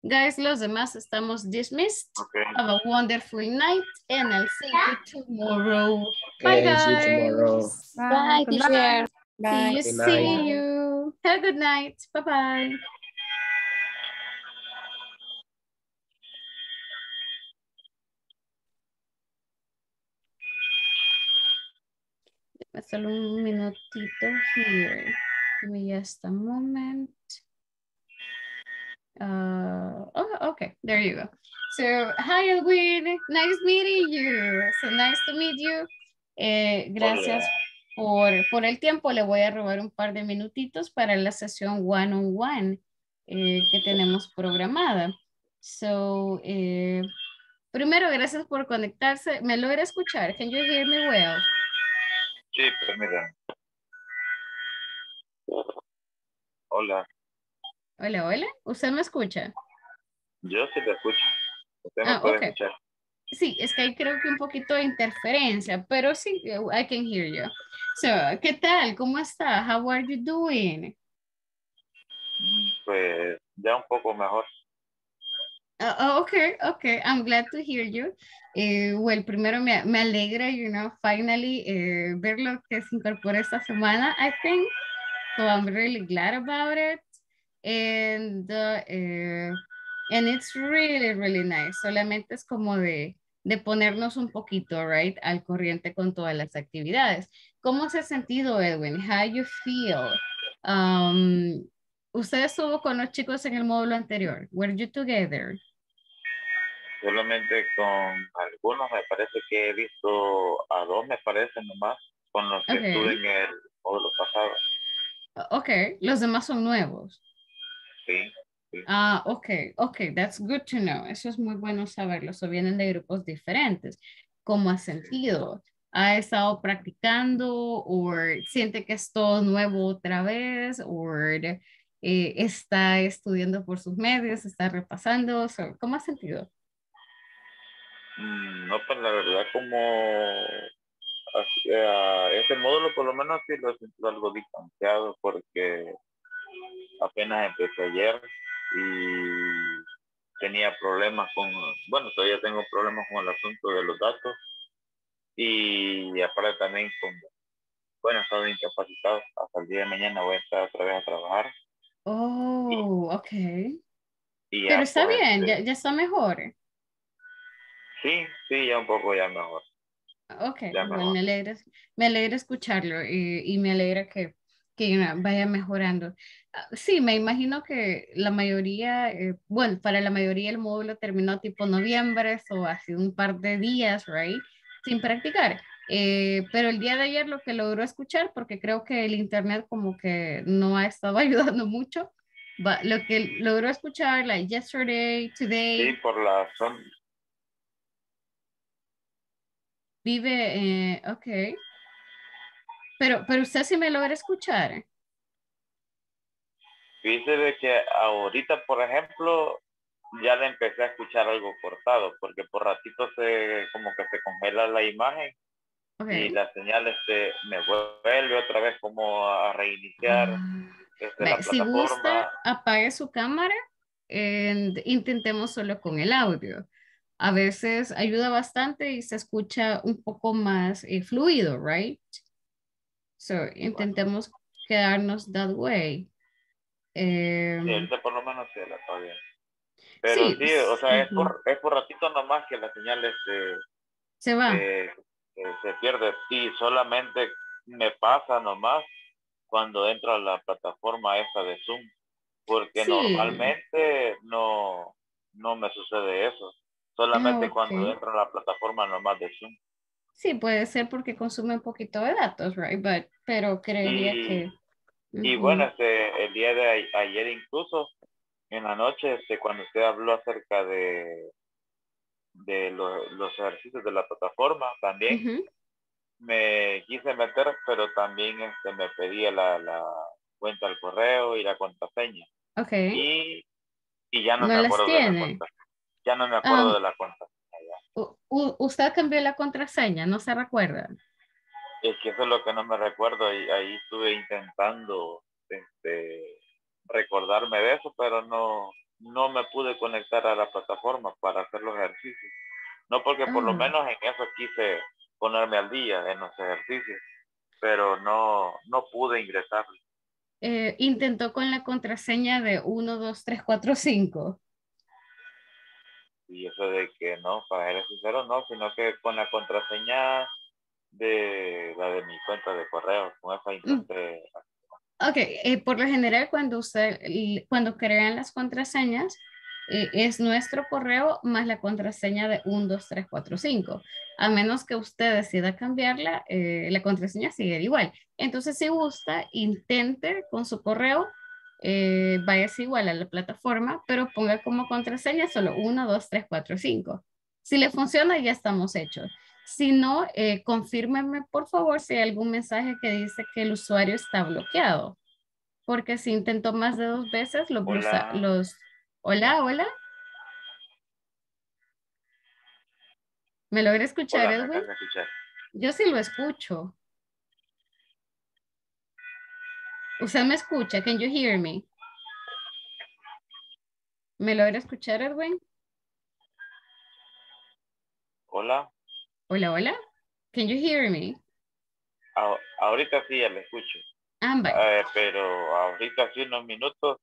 Guys, los demás estamos dismissed. Have a wonderful night and I'll see you tomorrow. Bye, Okay, see you guys. tomorrow. Bye, Good teacher. Bye. See you, Good night. see you. Have a good night. Bye-bye. Solo un minutito here. Give me just a moment. Uh, oh, okay, there you go. So, hi Edwin, nice meeting you. So nice to meet you. Eh, gracias por, por el tiempo. Le voy a robar un par de minutitos para la sesión one-on-one eh, que tenemos programada. So, eh, primero, gracias por conectarse. ¿Me logra escuchar? Can you hear me well? Sí, permítame. Hola, Hola, hola. ¿Usted me escucha? yo sí te escucho. Usted me Ah, puede escuchar. Sí, es que hay creo que un poquito de interferencia, pero sí, I can hear you. So, ¿qué tal? ¿Cómo está? How are you doing? Pues ya un poco mejor. Oh, okay, okay. I'm glad to hear you. Eh, well, primero me, me alegra, you know, finally eh, ver lo que se incorpora esta semana, I think. So I'm really glad about it. And, uh, eh, and it's really, really nice. Solamente es como de, de ponernos un poquito, right, al corriente con todas las actividades. ¿Cómo se ha sentido, Edwin? How you feel? Um, usted estuvo con los chicos en el módulo anterior. Were you together? Solamente con algunos me parece que he visto a dos, me parece nomás, con los que estuve en el módulo pasado. Ok, los demás son nuevos. Sí. Ah, ok, ok, that's good to know. Eso es muy bueno saberlo. So vienen de grupos diferentes. ¿Cómo ha sentido? ¿Ha estado practicando o siente que es todo nuevo otra vez? ¿O eh, está estudiando por sus medios, está repasando, so, ¿cómo ha sentido? Mm, No, pues la verdad como así, eh, este módulo por lo menos sí lo sentido algo distanciado porque apenas empecé ayer y tenía problemas con, bueno, todavía tengo problemas con el asunto de los datos y aparte también con, bueno, he estado incapacitado, hasta el día de mañana voy a estar otra vez a trabajar Oh, ok. y Pero está pues, bien, ya, este, ya está mejor. sí, sí, ya un poco ya mejor, Ok, ya bueno, mejor. me alegra, me alegra escucharlo y, y me alegra que, que vaya mejorando. Ah, Sí, me imagino que la mayoría, eh, bueno, para la mayoría el módulo terminó tipo noviembre o hace un par de días, right, sin practicar. Eh, pero el día de ayer lo que logró escuchar, porque creo que el internet como que no ha estado ayudando mucho, lo que logró escuchar, like yesterday, Sí, today, por la zona, vive, eh, ok. Pero, pero usted sí me logra escuchar. Dice de que ahorita, por ejemplo, ya le empecé a escuchar algo cortado, porque por ratito se como que se congela la imagen Y la señal este me vuelve otra vez como a reiniciar este, la Ve, si gusta, apague su cámara e intentemos solo con el audio. A veces ayuda bastante y se escucha un poco más eh, fluido, right? So, intentemos quedarnos that way. Em, Sí, ahorita por lo menos sí la bien. Pero sí, sí, o sea, es por, es por ratito nomás que la señal este, se va. eh, eh, se pierde y solamente me pasa nomás cuando entro a la plataforma esa de Zoom, porque Sí. normalmente no, no me sucede eso, solamente Ah, cuando ok. entro a la plataforma nomás de Zoom. Sí, puede ser porque consume un poquito de datos, right? But, pero creería Y, que... y bueno, este, el día de ayer incluso, en la noche, este, cuando usted habló acerca de, de lo- los ejercicios de la plataforma, también me quise meter, pero también este, me pedía la, la cuenta al correo y la contraseña. Ok. Y, y ya no, No me acuerdo de la contraseña. Ya no me acuerdo Ah, de la contraseña. u- usted cambió la contraseña, ¿no se recuerda? Es que eso es lo que no me recuerdo y ahí estuve intentando este, recordarme de eso, pero no, no me pude conectar a la plataforma para hacer los ejercicios. No porque por lo Oh. menos en eso quise ponerme al día en los ejercicios, pero no, no pude ingresar. Eh, intentó con la contraseña de 1, 2, 3, 4, 5. Y eso de que no, para ser sincero, no, sino que con la contraseña de la de mi cuenta de correo, con esa intenté. Ok, eh, por lo general cuando usted, cuando crean las contraseñas, eh, es nuestro correo más la contraseña de 1, 2, 3, 4, 5. A menos que usted decida cambiarla, eh, la contraseña sigue igual. Entonces, si gusta, intente con su correo, eh, váyase igual a la plataforma, pero ponga como contraseña solo 1, 2, 3, 4, 5. Si le funciona, ya estamos hechos. Si no, eh, confírmeme por favor si hay algún mensaje que dice que el usuario está bloqueado. Porque si intentó más de dos veces, los... Hola. los... Hola, hola. ¿Me logra escuchar, Hola, ¿me Edwin? escuchar? Yo sí lo escucho. Usted me escucha. Can you hear me? ¿Me logra escuchar, Edwin? Hola. Hola, hola. Can you hear me? A- ahorita sí ya le escucho. Ah. Eh, pero ahorita hace unos minutos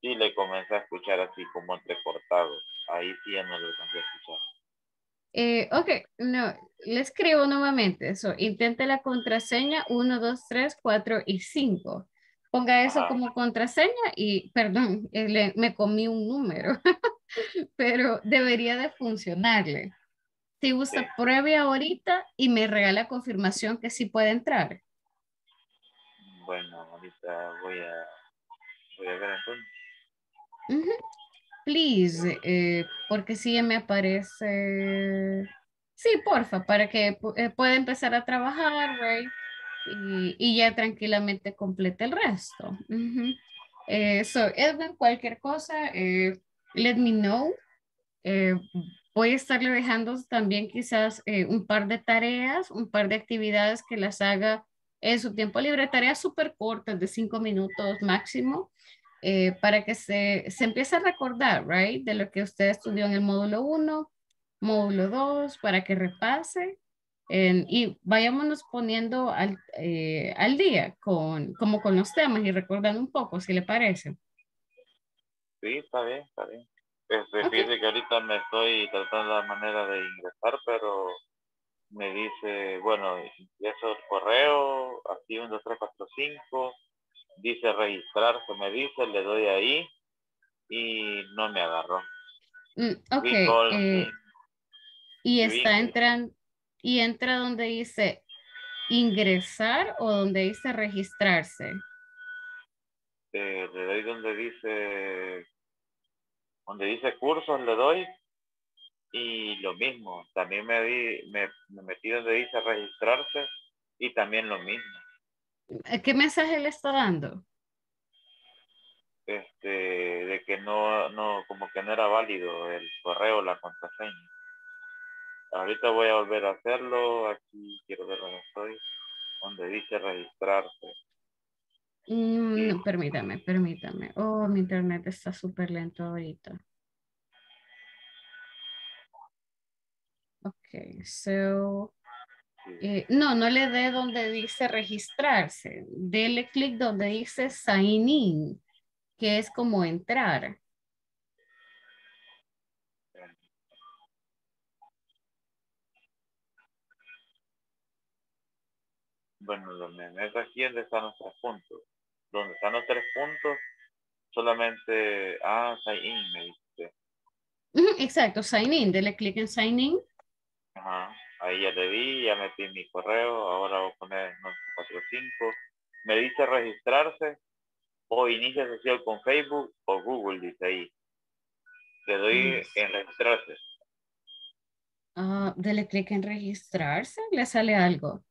sí le comencé a escuchar así como entrecortado. Ahí sí ya no lo alcancé a escuchar. Eh, ok, no, le escribo nuevamente. Eso, intente la contraseña 1, 2, 3, 4 y 5. Ponga eso Ajá. como contraseña y, perdón, eh, le- me comí un número, pero debería de funcionarle. Si gusta, Sí. pruebe ahorita y me regala confirmación que sí puede entrar. Bueno, ahorita voy a, voy a ver entonces. Ujú. Please, eh, porque ya me aparece. Sí, porfa, para que eh, pueda empezar a trabajar, right? Y, y ya tranquilamente complete el resto. Ujú. Eh, so, Edwin, cualquier cosa, eh, let me know. Eh, voy a estarle dejando también quizás un par de tareas, un par de actividades que las haga en su tiempo libre, tareas súper cortas de cinco minutos máximo, para que se, se empiece a recordar, right, de lo que usted estudió en el módulo 1, módulo 2, para que repase y vayámonos poniendo al, eh, al día con, como con los temas y recordando un poco, si le parece. Sí, está bien, está bien. Este, Fíjese que ahorita me estoy tratando la manera de ingresar, pero me dice, bueno, ingreso el correo, aquí 1, 2, 3, 4, 5, dice registrarse, me dice, le doy ahí y no me agarró. Mm, ok. Eh, y está entrando, y entra donde dice ingresar o donde dice registrarse. Eh, le doy donde dice donde dice cursos le doy y lo mismo también me di me, metí donde dice registrarse y también lo mismo ¿qué mensaje le está dando? este de que no no como que no era válido el correo la contraseña Ahorita voy a volver a hacerlo. Aquí quiero ver dónde estoy. Donde dice registrarse. Mm, no, permítame, permítame. Oh, mi internet está súper lento ahorita. Ok, so... Eh, no, no le dé donde dice registrarse. Dele clic donde dice sign in, que es como entrar. bueno, donde meto aquí donde están los tres puntos. Donde están los tres puntos, solamente, ah, sign in, me dice. Exacto, sign in, dele clic en sign in. Ajá, ahí ya le di, ya metí mi correo, ahora voy a poner 945. Me dice registrarse o inicia sesión con Facebook o Google, dice ahí. Le doy en registrarse. Ah, dele clic en registrarse, le sale algo.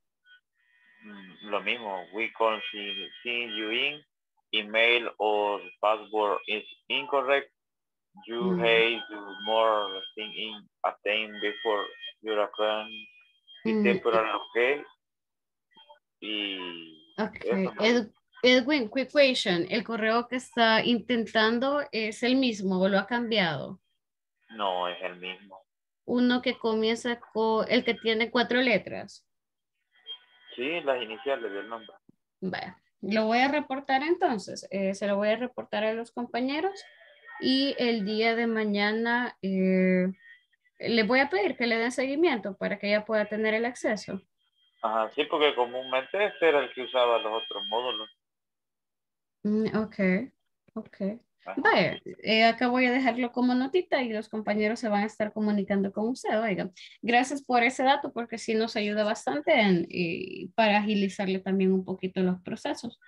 Lo mismo, we can see, you in, email or password is incorrect, you mm. have to more thing in attain before your account is mm. temporary okay. Y okay. Edwin, quick question. ¿El correo que está intentando es el mismo o lo ha cambiado? No, es el mismo. Uno que comienza con el que tiene cuatro letras. Sí, las iniciales del nombre. Vale. Lo voy a reportar entonces. Eh, se lo voy a reportar a los compañeros y el día de mañana eh, le voy a pedir que le den seguimiento para que ella pueda tener el acceso. Ajá, sí, porque comúnmente este era el que usaba los otros módulos. Mm, ok, ok. Vaya, eh, acá voy a dejarlo como notita y los compañeros se van a estar comunicando con usted. Oiga, gracias por ese dato porque sí nos ayuda bastante en, para agilizarle también un poquito los procesos.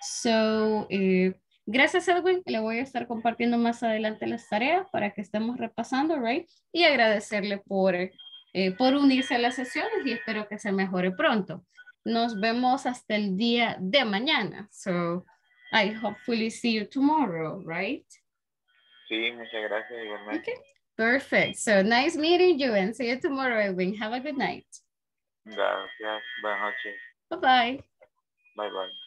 So, eh, gracias Edwin, le voy a estar compartiendo más adelante las tareas para que estemos repasando, right? Y agradecerle por, eh, por unirse a las sesiones y espero que se mejore pronto. Nos vemos hasta el día de mañana. So, I hopefully see you tomorrow, right? Sí, muchas gracias igualmente. Okay, perfect. So nice meeting you and see you tomorrow, Edwin. Have a good night. Gracias. Buenas noches. Bye-bye. Bye-bye.